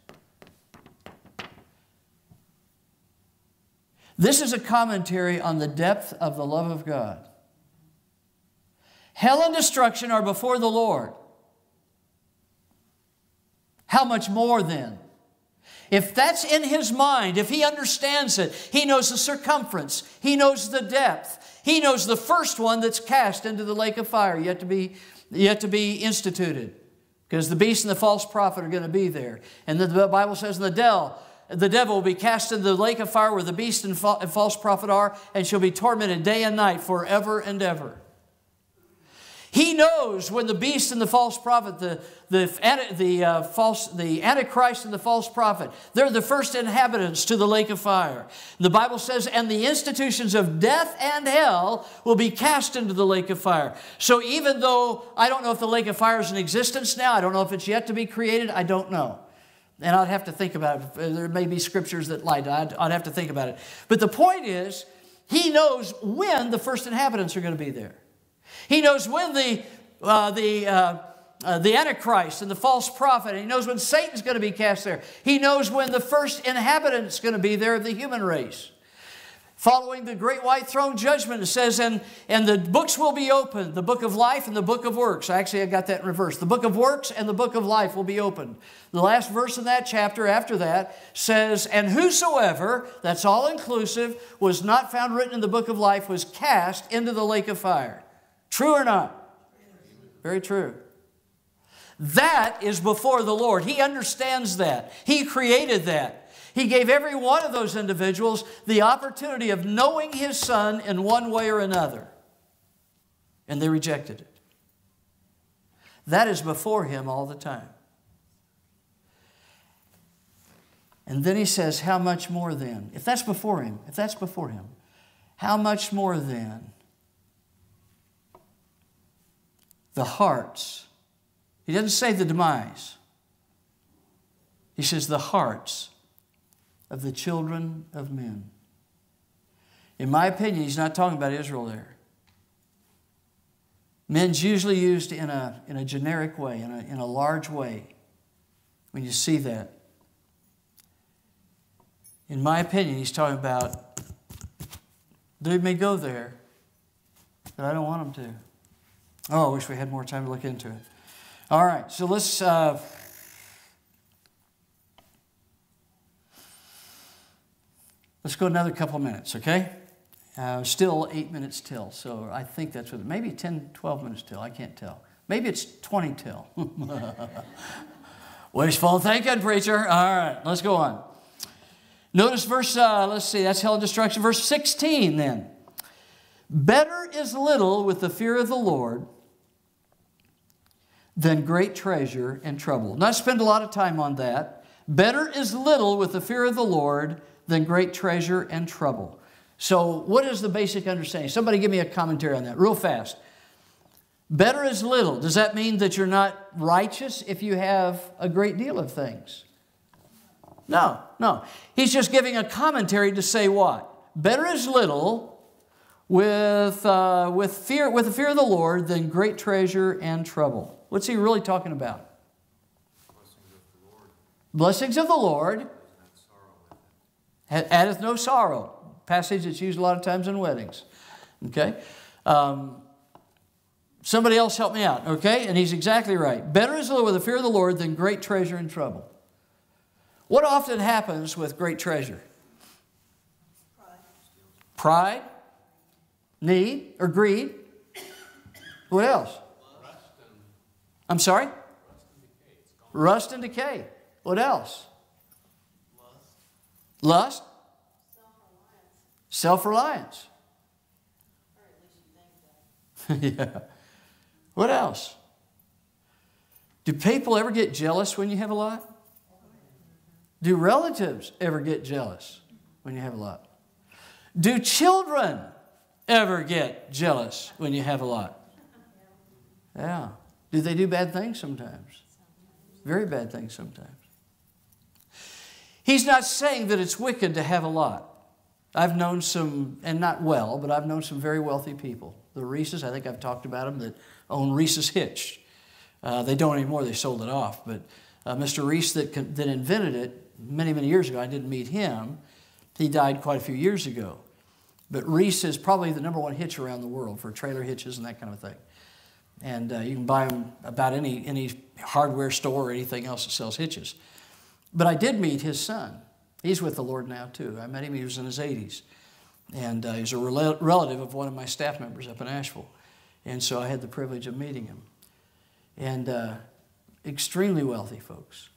This is a commentary on the depth of the love of God. Hell and destruction are before the Lord. How much more then? If that's in his mind, if he understands it, he knows the circumference, he knows the depth, he knows the first one that's cast into the lake of fire, yet to be, yet to be instituted. Because the beast and the false prophet are going to be there. And the Bible says in the dell, the devil will be cast into the lake of fire where the beast and false prophet are, and shall be tormented day and night forever and ever. He knows when the beast and the false prophet, the, the, the, uh, false, the Antichrist and the false prophet, they're the first inhabitants to the lake of fire. The Bible says, and the institutions of death and hell will be cast into the lake of fire. So even though I don't know if the lake of fire is in existence now, I don't know if it's yet to be created, I don't know. And I'd have to think about it. There may be scriptures that lie. I'd, I'd have to think about it. But the point is, he knows when the first inhabitants are going to be there. He knows when the, uh, the, uh, uh, the Antichrist and the false prophet, and he knows when Satan's going to be cast there. He knows when the first inhabitant's going to be there of the human race following the great white throne judgment, it says, and, and the books will be opened, the book of life and the book of works. Actually, I got that in reverse. The book of works and the book of life will be opened. The last verse in that chapter after that says, And whosoever, that's all inclusive, was not found written in the book of life was cast into the lake of fire. True or not? Very true. That is before the Lord. He understands that. He created that. He gave every one of those individuals the opportunity of knowing His Son in one way or another. And they rejected it. That is before Him all the time. And then He says, How much more then? If that's before Him, if that's before Him, How much more then the hearts? He doesn't say the demise. He says the hearts of the children of men. In my opinion, he's not talking about Israel there. Men's usually used in a, in a generic way, in a, in a large way, when you see that. In my opinion, he's talking about they may go there, but I don't want them to. Oh, I wish we had more time to look into it. All right, so let's. Uh, let's go another couple minutes, okay? Uh, still eight minutes till, so I think that's what, maybe 10, 12 minutes till, I can't tell. Maybe it's 20 till. *laughs* Wishful thinking, preacher. All right, let's go on. Notice verse, uh, let's see, that's hell and destruction. Verse 16 then. Better is little with the fear of the Lord than great treasure and trouble. Not spend a lot of time on that. Better is little with the fear of the Lord than great treasure and trouble. So, what is the basic understanding? Somebody give me a commentary on that, real fast. Better is little. Does that mean that you're not righteous if you have a great deal of things? No, no. He's just giving a commentary to say what? Better is little with, uh, with, fear, with the fear of the Lord than great treasure and trouble. What's he really talking about? Blessings of the Lord. Addeth no sorrow passage that's used a lot of times in weddings. Okay? Um, somebody else help me out, okay? And he's exactly right. Better is little with the fear of the Lord than great treasure and trouble. What often happens with great treasure? Pride, need, or greed. What else? I'm sorry? Rust and decay. What else? Lust. Self reliance. *laughs* yeah. What else? Do people ever get jealous when you have a lot? Do relatives ever get jealous when you have a lot? Do children ever get jealous when you have a lot? Yeah. Do they do bad things sometimes? Very bad things sometimes. He's not saying that it's wicked to have a lot. I've known some, and not well, but I've known some very wealthy people. The Reese's, I think I've talked about them, that own Reese's Hitch. Uh, they don't anymore, they sold it off. But uh, Mr. Reese that, that invented it many, many years ago, I didn't meet him. He died quite a few years ago. But Reese is probably the number one hitch around the world for trailer hitches and that kind of thing. And uh, you can buy them about any, any hardware store or anything else that sells hitches. But I did meet his son. He's with the Lord now, too. I met him, he was in his 80s. And uh, he's a rel- relative of one of my staff members up in Asheville. And so I had the privilege of meeting him. And uh, extremely wealthy folks,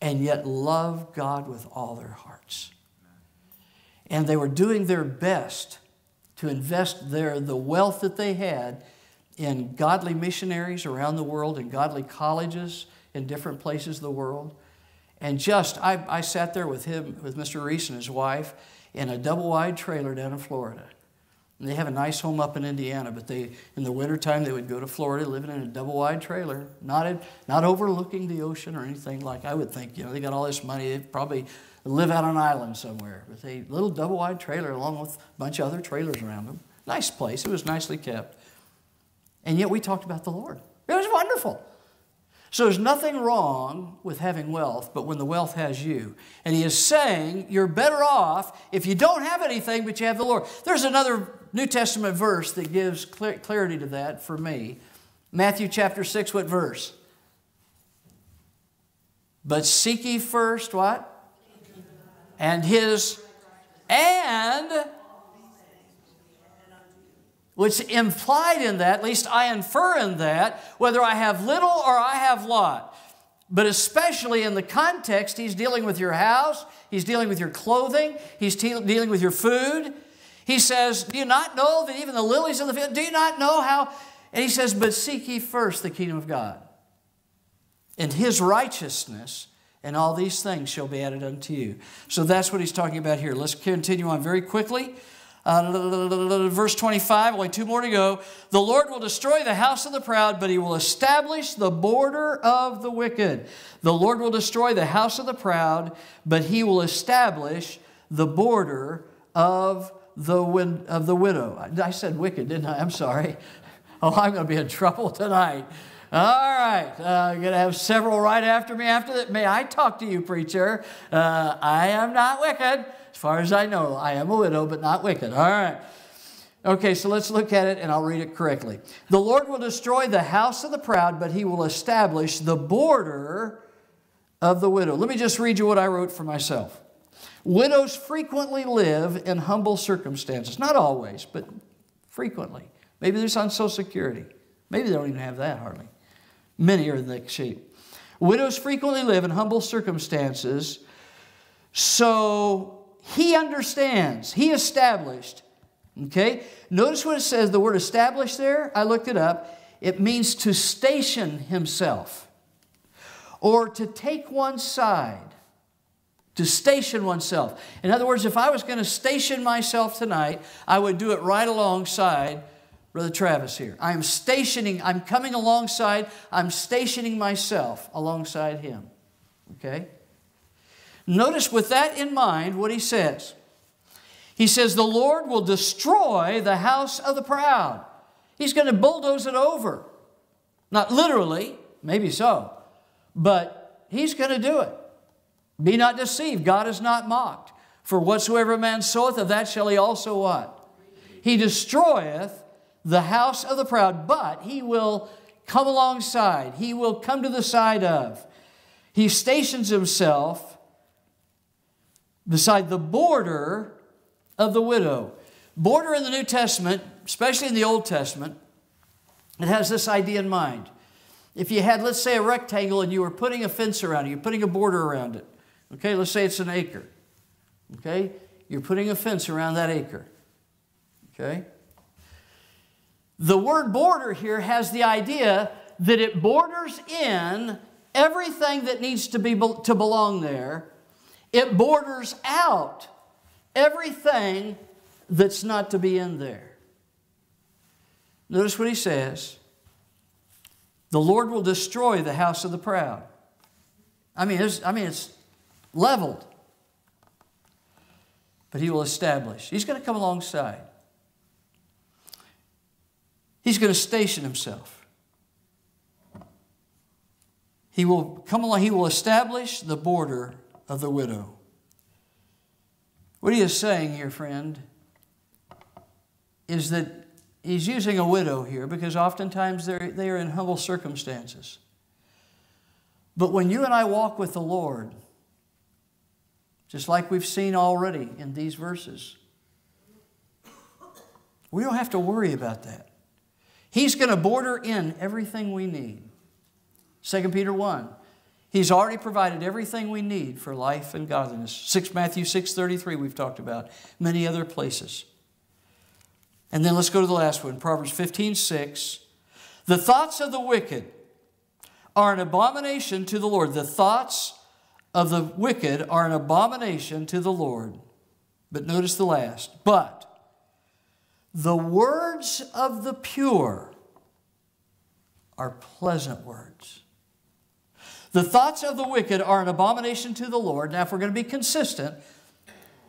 and yet love God with all their hearts. And they were doing their best to invest their, the wealth that they had in godly missionaries around the world, in godly colleges in different places of the world. And just, I, I sat there with him, with Mr. Reese and his wife, in a double wide trailer down in Florida. And they have a nice home up in Indiana, but they, in the wintertime, they would go to Florida living in a double wide trailer, not, in, not overlooking the ocean or anything like I would think. You know, they got all this money, they probably live out on an island somewhere. But a little double wide trailer along with a bunch of other trailers around them. Nice place, it was nicely kept. And yet we talked about the Lord. It was wonderful. So there's nothing wrong with having wealth, but when the wealth has you. And he is saying you're better off if you don't have anything, but you have the Lord. There's another New Testament verse that gives clarity to that for me. Matthew chapter 6, what verse? But seek ye first what? And his, and which implied in that, at least I infer in that, whether I have little or I have lot. But especially in the context, he's dealing with your house, he's dealing with your clothing, he's te- dealing with your food. He says, Do you not know that even the lilies of the field, do you not know how? And he says, But seek ye first the kingdom of God and his righteousness, and all these things shall be added unto you. So that's what he's talking about here. Let's continue on very quickly. Uh, verse 25, only two more to go. The Lord will destroy the house of the proud, but he will establish the border of the wicked. The Lord will destroy the house of the proud, but he will establish the border of the, win- of the widow. I said wicked, didn't I? I'm sorry. *laughs* Oh, I'm going to be in trouble tonight. All right, uh, I'm going to have several right after me after that. May I talk to you, preacher? Uh, I am not wicked. As far as I know, I am a widow, but not wicked. All right. Okay, so let's look at it and I'll read it correctly. The Lord will destroy the house of the proud, but he will establish the border of the widow. Let me just read you what I wrote for myself. Widows frequently live in humble circumstances. Not always, but frequently. Maybe there's on Social Security. Maybe they don't even have that hardly. Many are in that shape. Widows frequently live in humble circumstances, so he understands, he established. Okay? Notice what it says, the word established there, I looked it up. It means to station himself or to take one side, to station oneself. In other words, if I was going to station myself tonight, I would do it right alongside Brother Travis here. I am stationing, I'm coming alongside, I'm stationing myself alongside him. Okay? Notice with that in mind what he says. He says, The Lord will destroy the house of the proud. He's going to bulldoze it over. Not literally, maybe so, but he's going to do it. Be not deceived, God is not mocked. For whatsoever man soweth, of that shall he also what? He destroyeth the house of the proud, but he will come alongside. He will come to the side of. He stations himself beside the border of the widow. Border in the New Testament, especially in the Old Testament, it has this idea in mind. If you had, let's say, a rectangle and you were putting a fence around it, you're putting a border around it. Okay, let's say it's an acre. Okay, you're putting a fence around that acre. Okay, the word border here has the idea that it borders in everything that needs to, be, to belong there. It borders out everything that's not to be in there. Notice what he says The Lord will destroy the house of the proud. I mean, it's, I mean, it's leveled, but he will establish. He's going to come alongside. He's going to station himself. He will come along, he will establish the border of the widow. What he is saying here, friend, is that he's using a widow here because oftentimes they're, they are in humble circumstances. But when you and I walk with the Lord, just like we've seen already in these verses, we don't have to worry about that. He's going to border in everything we need. 2 Peter 1. He's already provided everything we need for life and godliness. 6 Matthew 6:33 we've talked about, many other places. And then let's go to the last one, Proverbs 15:6. The thoughts of the wicked are an abomination to the Lord. The thoughts of the wicked are an abomination to the Lord. But notice the last. But the words of the pure are pleasant words. The thoughts of the wicked are an abomination to the Lord. Now, if we're going to be consistent,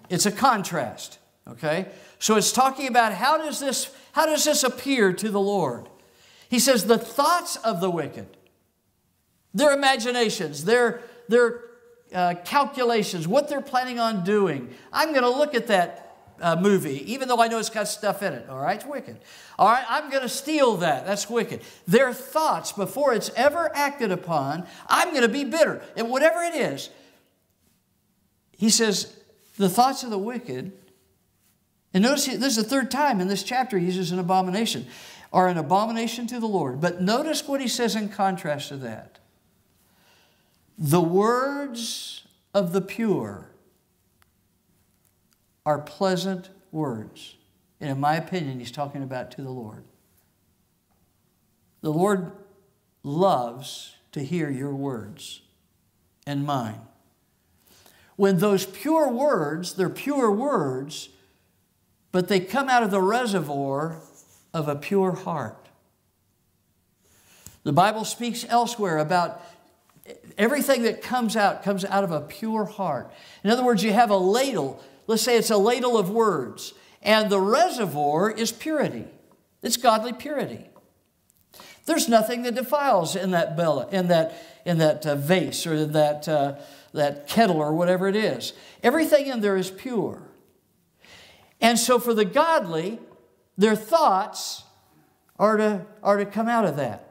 it's a contrast, okay? So it's talking about how does this, how does this appear to the Lord? He says, the thoughts of the wicked, their imaginations, their, their uh, calculations, what they're planning on doing. I'm going to look at that uh, movie, even though I know it's got stuff in it. All right, it's wicked. All right, I'm going to steal that. That's wicked. Their thoughts, before it's ever acted upon, I'm going to be bitter. And whatever it is, he says, the thoughts of the wicked, and notice this is the third time in this chapter he uses an abomination, are an abomination to the Lord. But notice what he says in contrast to that. The words of the pure are pleasant words. And in my opinion, he's talking about to the Lord. The Lord loves to hear your words and mine. When those pure words, they're pure words, but they come out of the reservoir of a pure heart. The Bible speaks elsewhere about everything that comes out comes out of a pure heart. In other words, you have a ladle, let's say it's a ladle of words, and the reservoir is purity. It's godly purity. There's nothing that defiles in that bella, in that, in that uh, vase or in that, uh, that kettle or whatever it is. Everything in there is pure. And so for the godly, their thoughts are to, are to come out of that.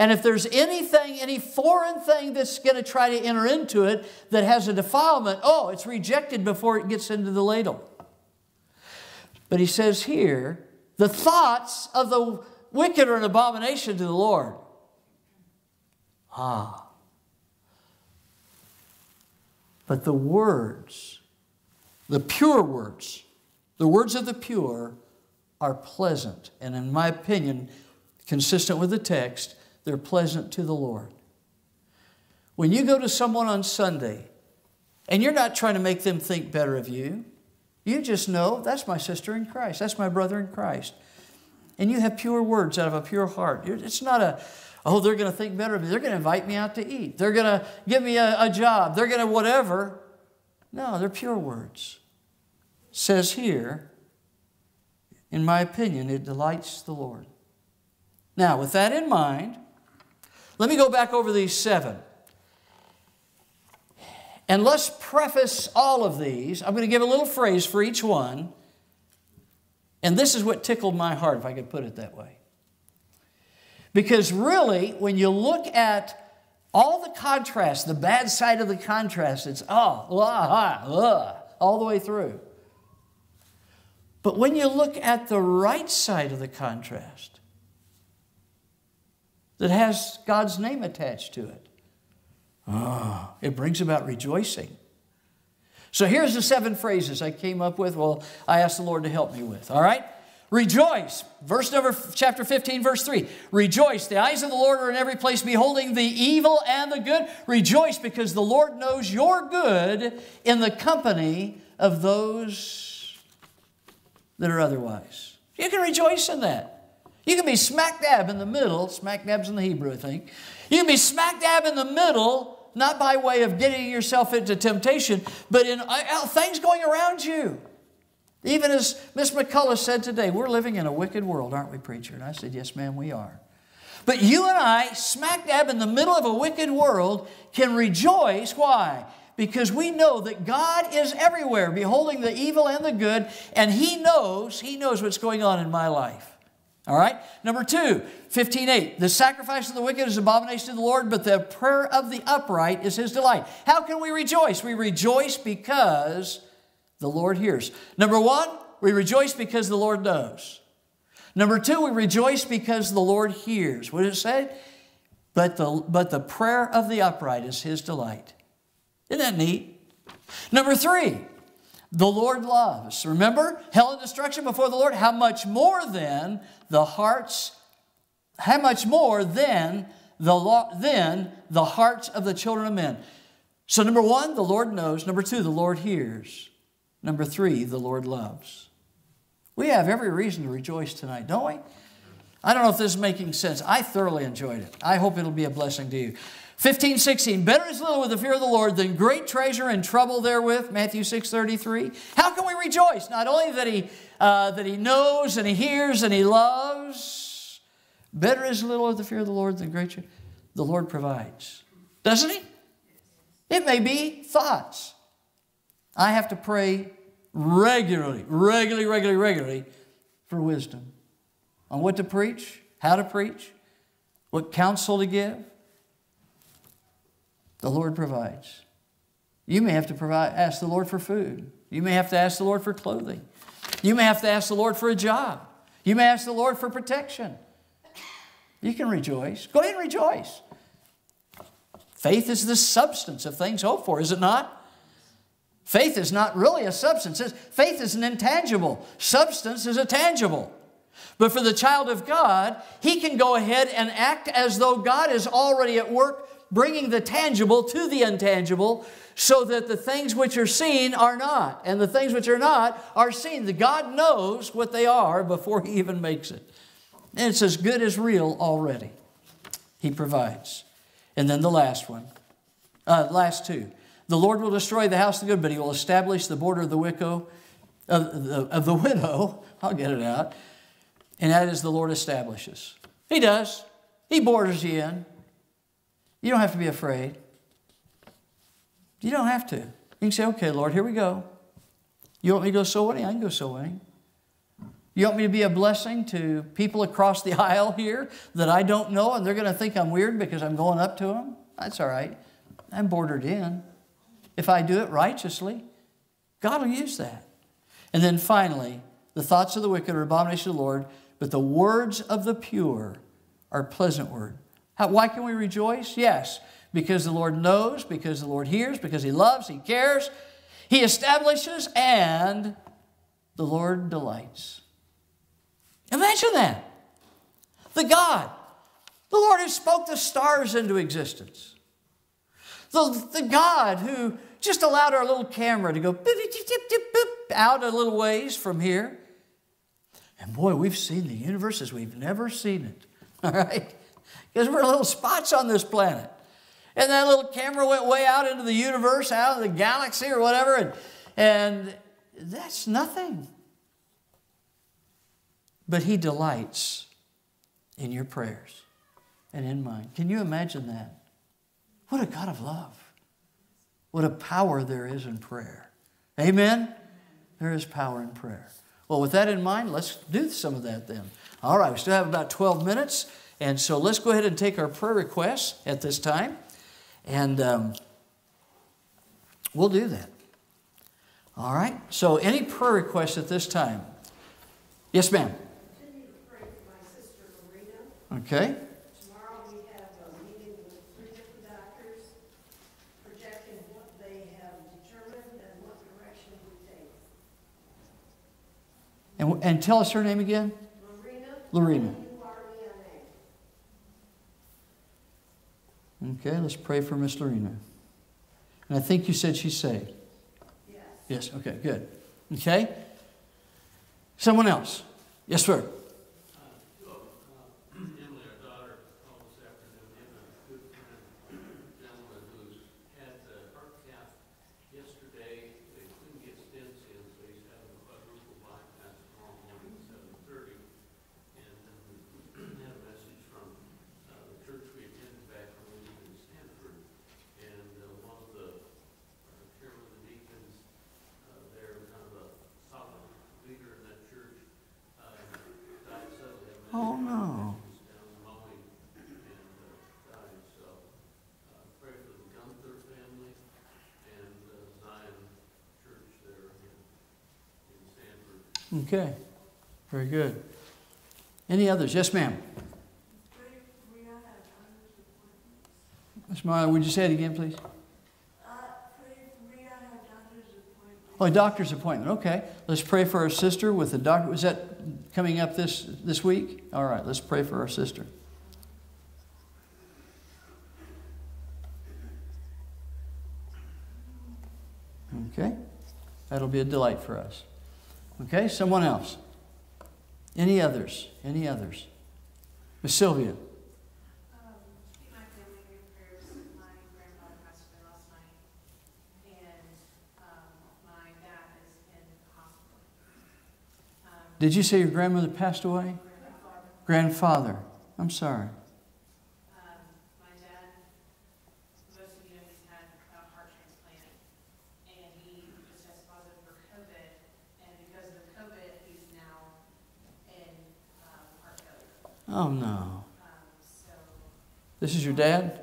And if there's anything, any foreign thing that's going to try to enter into it that has a defilement, oh, it's rejected before it gets into the ladle. But he says here, the thoughts of the wicked are an abomination to the Lord. Ah. But the words, the pure words, the words of the pure are pleasant. And in my opinion, consistent with the text, they're pleasant to the Lord. When you go to someone on Sunday and you're not trying to make them think better of you, you just know that's my sister in Christ, that's my brother in Christ. And you have pure words out of a pure heart. It's not a, oh, they're going to think better of me. They're going to invite me out to eat. They're going to give me a, a job. They're going to whatever. No, they're pure words. It says here, in my opinion, it delights the Lord. Now, with that in mind, let me go back over these seven. And let's preface all of these. I'm going to give a little phrase for each one. And this is what tickled my heart, if I could put it that way. Because really, when you look at all the contrast, the bad side of the contrast, it's oh, ah, ah, all the way through. But when you look at the right side of the contrast, that has God's name attached to it. Ah, it brings about rejoicing. So here's the seven phrases I came up with. Well, I asked the Lord to help me with. All right? Rejoice. Verse number, chapter 15, verse 3. Rejoice. The eyes of the Lord are in every place, beholding the evil and the good. Rejoice because the Lord knows your good in the company of those that are otherwise. You can rejoice in that. You can be smack dab in the middle, smack dab's in the Hebrew, I think. You can be smack dab in the middle, not by way of getting yourself into temptation, but in uh, things going around you. Even as Miss McCullough said today, we're living in a wicked world, aren't we, preacher? And I said, Yes, ma'am, we are. But you and I, smack dab in the middle of a wicked world, can rejoice. Why? Because we know that God is everywhere, beholding the evil and the good, and He knows, He knows what's going on in my life. All right? Number two, 15.8. The sacrifice of the wicked is abomination to the Lord, but the prayer of the upright is his delight. How can we rejoice? We rejoice because the Lord hears. Number one, we rejoice because the Lord knows. Number two, we rejoice because the Lord hears. What does it say? But the, but the prayer of the upright is his delight. Isn't that neat? Number three, the Lord loves. Remember, hell and destruction before the Lord. How much more then the hearts, how much more then the, then the hearts of the children of men. So, number one, the Lord knows. Number two, the Lord hears. Number three, the Lord loves. We have every reason to rejoice tonight, don't we? I don't know if this is making sense. I thoroughly enjoyed it. I hope it'll be a blessing to you. 15, 16. Better is little with the fear of the Lord than great treasure and trouble therewith. Matthew 6, 33. How can we rejoice? Not only that he, uh, that he knows and he hears and he loves. Better is little with the fear of the Lord than great treasure. The Lord provides. Doesn't he? It may be thoughts. I have to pray regularly, regularly, regularly, regularly for wisdom on what to preach, how to preach, what counsel to give. The Lord provides. You may have to provide, ask the Lord for food. You may have to ask the Lord for clothing. You may have to ask the Lord for a job. You may ask the Lord for protection. You can rejoice. Go ahead and rejoice. Faith is the substance of things hoped for, is it not? Faith is not really a substance. Faith is an intangible. Substance is a tangible. But for the child of God, he can go ahead and act as though God is already at work bringing the tangible to the intangible so that the things which are seen are not, and the things which are not are seen. The God knows what they are before He even makes it. And it's as good as real already. He provides. And then the last one, uh, last two. The Lord will destroy the house of the good, but He will establish the border of the widow, of the, of the widow. *laughs* I'll get it out. And that is the Lord establishes. He does. He borders you in. You don't have to be afraid. You don't have to. You can say, okay, Lord, here we go. You want me to go soul winning? I can go soul winning. You want me to be a blessing to people across the *laughs* aisle here that I don't know and they're going to think I'm weird because I'm going up to them? That's all right. I'm bordered in. If I do it righteously, God will use that. And then finally, the thoughts of the wicked are abomination of the Lord, but the words of the pure are pleasant word. How, why can we rejoice? Yes, because the Lord knows, because the Lord hears, because He loves, He cares, He establishes, and the Lord delights. Imagine that. The God, the Lord who spoke the stars into existence, the, the God who just allowed our little camera to go out a little ways from here. And boy, we've seen the universe as we've never seen it. *laughs* All right? Because we're little spots on this planet. And that little camera went way out into the universe, out of the galaxy or whatever, and, and that's nothing. But He delights in your prayers and in mine. Can you imagine that? What a God of love. What a power there is in prayer. Amen? There is power in prayer. Well, with that in mind, let's do some of that then. All right, we still have about 12 minutes. And so let's go ahead and take our prayer requests at this time. And um, we'll do that. All right? So, any prayer requests at this time? Yes, ma'am. Okay. Tomorrow we have a meeting with three different doctors, projecting what they have determined and what direction we take. And, and tell us her name again. Lorena? Lorena. Okay, let's pray for Miss Lorena. And I think you said she's saved. Yes. Yes, okay, good. Okay? Someone else. Yes, sir. Emily, our daughter, called this afternoon, and a good friend, gentleman who's had the heart cath yesterday. They couldn't get stents in, so he's having a quadruple bypass tomorrow morning at seven thirty. And then we had a message from, uh, the church we attended back when we lived in Stanford. And, uh, one of the, uh, chairman of the deacons, uh, there, kind of a solid leader in that church, uh, died suddenly. Oh, no. He's down mowing and uh, died, so uh, pray for the Gunther family and uh, Zion Church there in, in Stanford. Okay, very good. Any others? Yes, ma'am. Miss Marla, would you say it again, please? Oh, a doctor's appointment. Okay. Let's pray for our sister with the doctor. Was that coming up this, this week? All right, let's pray for our sister. Okay. That'll be a delight for us. Okay, someone else. Any others? Any others? Miss Sylvia. Did you say your grandmother passed away? grandfather, Grandfather. I'm sorry. um, my dad, most of you know, he's had a heart transplant, and he just tested positive for COVID, and because of the COVID, he's now in um, heart failure. Oh, no. This is your dad?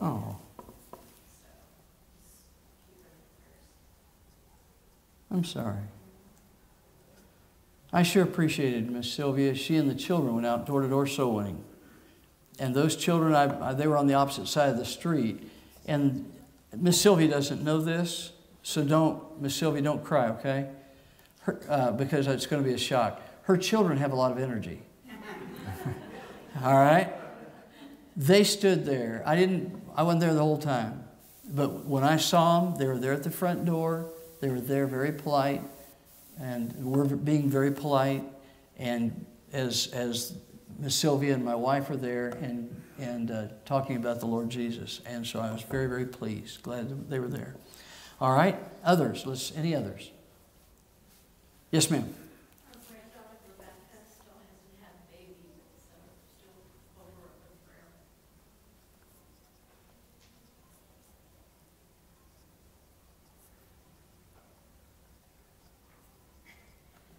Oh. I'm sorry. I sure appreciated Miss Sylvia. She and the children went out door to door winning. And those children, I, I, they were on the opposite side of the street. And Miss Sylvia doesn't know this, so don't, Miss Sylvia, don't cry, okay? Her, uh, because it's going to be a shock. Her children have a lot of energy. All right? They stood there. I didn't, I wasn't there the whole time. But when I saw them, they were there at the front door. They were there very polite, and we're being very polite. And as, as Miss Sylvia and my wife were there and, and uh, talking about the Lord Jesus. And so I was very, very pleased, glad they were there. All right, others, let's, any others? Yes, ma'am. Our granddaughter Rebecca still hasn't had a baby, so still over with prayer. Okay, any others? Yes, ma'am. Um, my friend Jojo, who just got breast cancer and had a double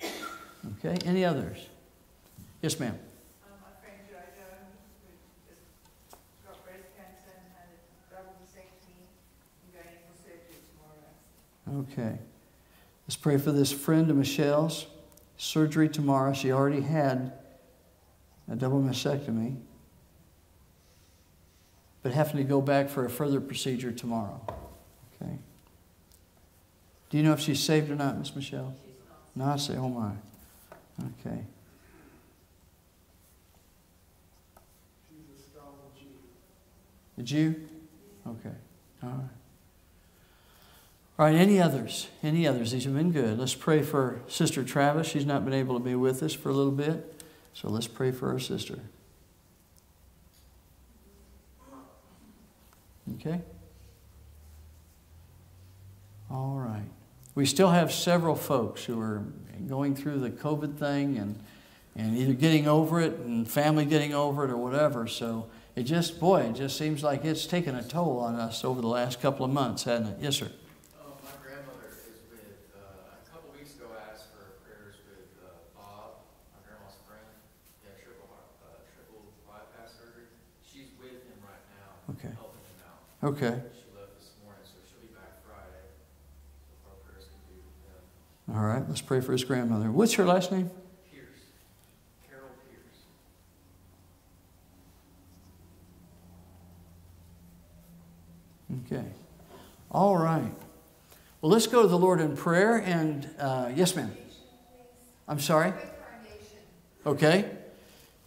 mastectomy, and going any others? Yes, ma'am. Okay. Let's pray for this friend of Michelle's. Surgery tomorrow. She already had a double mastectomy, but having to go back for a further procedure tomorrow. Okay. Do you know if she's saved or not, Miss Michelle? No, I say, oh my. Okay. The Jew? Okay. All right. All right, any others? Any others? These have been good. Let's pray for Sister Travis. She's not been able to be with us for a little bit, so let's pray for our sister. Okay? All right. We still have several folks who are going through the COVID thing and, and either getting over it and family getting over it or whatever. So it just, boy, it just seems like it's taken a toll on us over the last couple of months, hasn't it? Yes, sir. Oh, All right, let's pray for his grandmother. What's her last name? Pierce, Carol Pierce. Okay. All right. Well, let's go to the Lord in prayer. And uh, yes, ma'am. I'm sorry. Okay.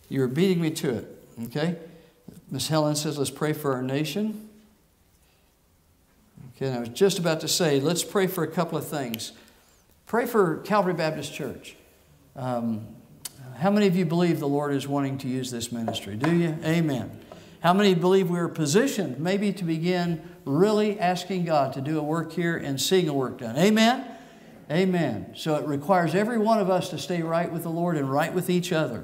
You're beating me to it. Okay. Miss Helen says, let's pray for our nation. Okay, and I was just about to say, let's pray for a couple of things. Pray for Calvary Baptist Church. Um, how many of you believe the Lord is wanting to use this ministry? Do you? Amen. How many believe we're positioned maybe to begin really asking God to do a work here and seeing a work done? Amen? Amen. So it requires every one of us to stay right with the Lord and right with each other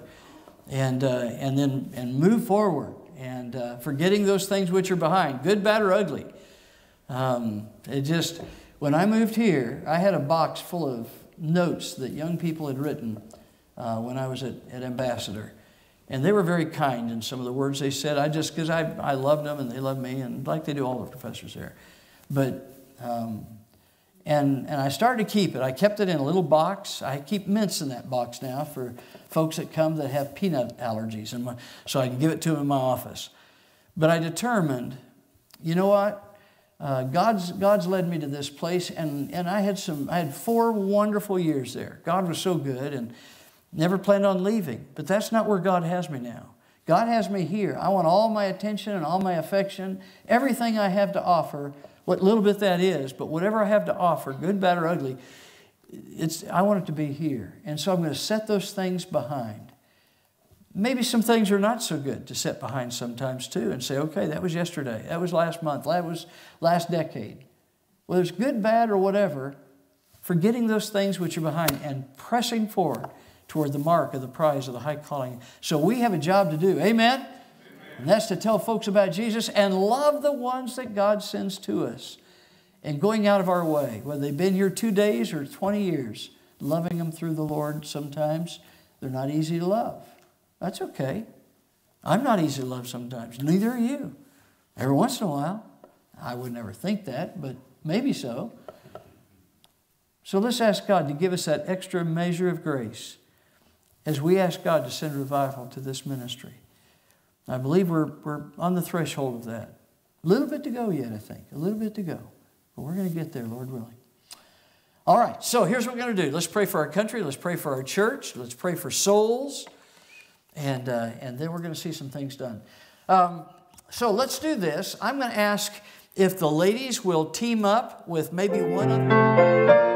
and, uh, and then and move forward and uh, forgetting those things which are behind, good, bad, or ugly. Um, it just, when I moved here, I had a box full of notes that young people had written uh, when I was at, at Ambassador. And they were very kind in some of the words they said. I just, because I, I loved them and they loved me, and like they do all the professors there. But, um, and, and I started to keep it. I kept it in a little box. I keep mints in that box now for folks that come that have peanut allergies, and so I can give it to them in my office. But I determined, you know what? Uh, God's, God's led me to this place, and, and I had some, I had four wonderful years there. God was so good, and never planned on leaving. But that's not where God has me now. God has me here. I want all my attention and all my affection, everything I have to offer, what little bit that is, but whatever I have to offer, good, bad, or ugly, it's, I want it to be here. And so I'm going to set those things behind. Maybe some things are not so good to set behind sometimes too and say, okay, that was yesterday, that was last month, that was last decade. Whether it's good, bad, or whatever, forgetting those things which are behind and pressing forward toward the mark of the prize of the high calling. So we have a job to do. Amen? Amen? And that's to tell folks about Jesus and love the ones that God sends to us. And going out of our way, whether they've been here two days or 20 years, loving them through the Lord sometimes, they're not easy to love. That's okay. I'm not easy to love sometimes. Neither are you. Every once in a while. I would never think that, but maybe so. So let's ask God to give us that extra measure of grace as we ask God to send revival to this ministry. I believe we're, we're on the threshold of that. A little bit to go yet, I think. A little bit to go. But we're going to get there, Lord willing. All right, so here's what we're going to do. Let's pray for our country. Let's pray for our church. Let's pray for souls. And, uh, and then we're going to see some things done. Um, so let's do this. I'm going to ask if the ladies will team up with maybe one other.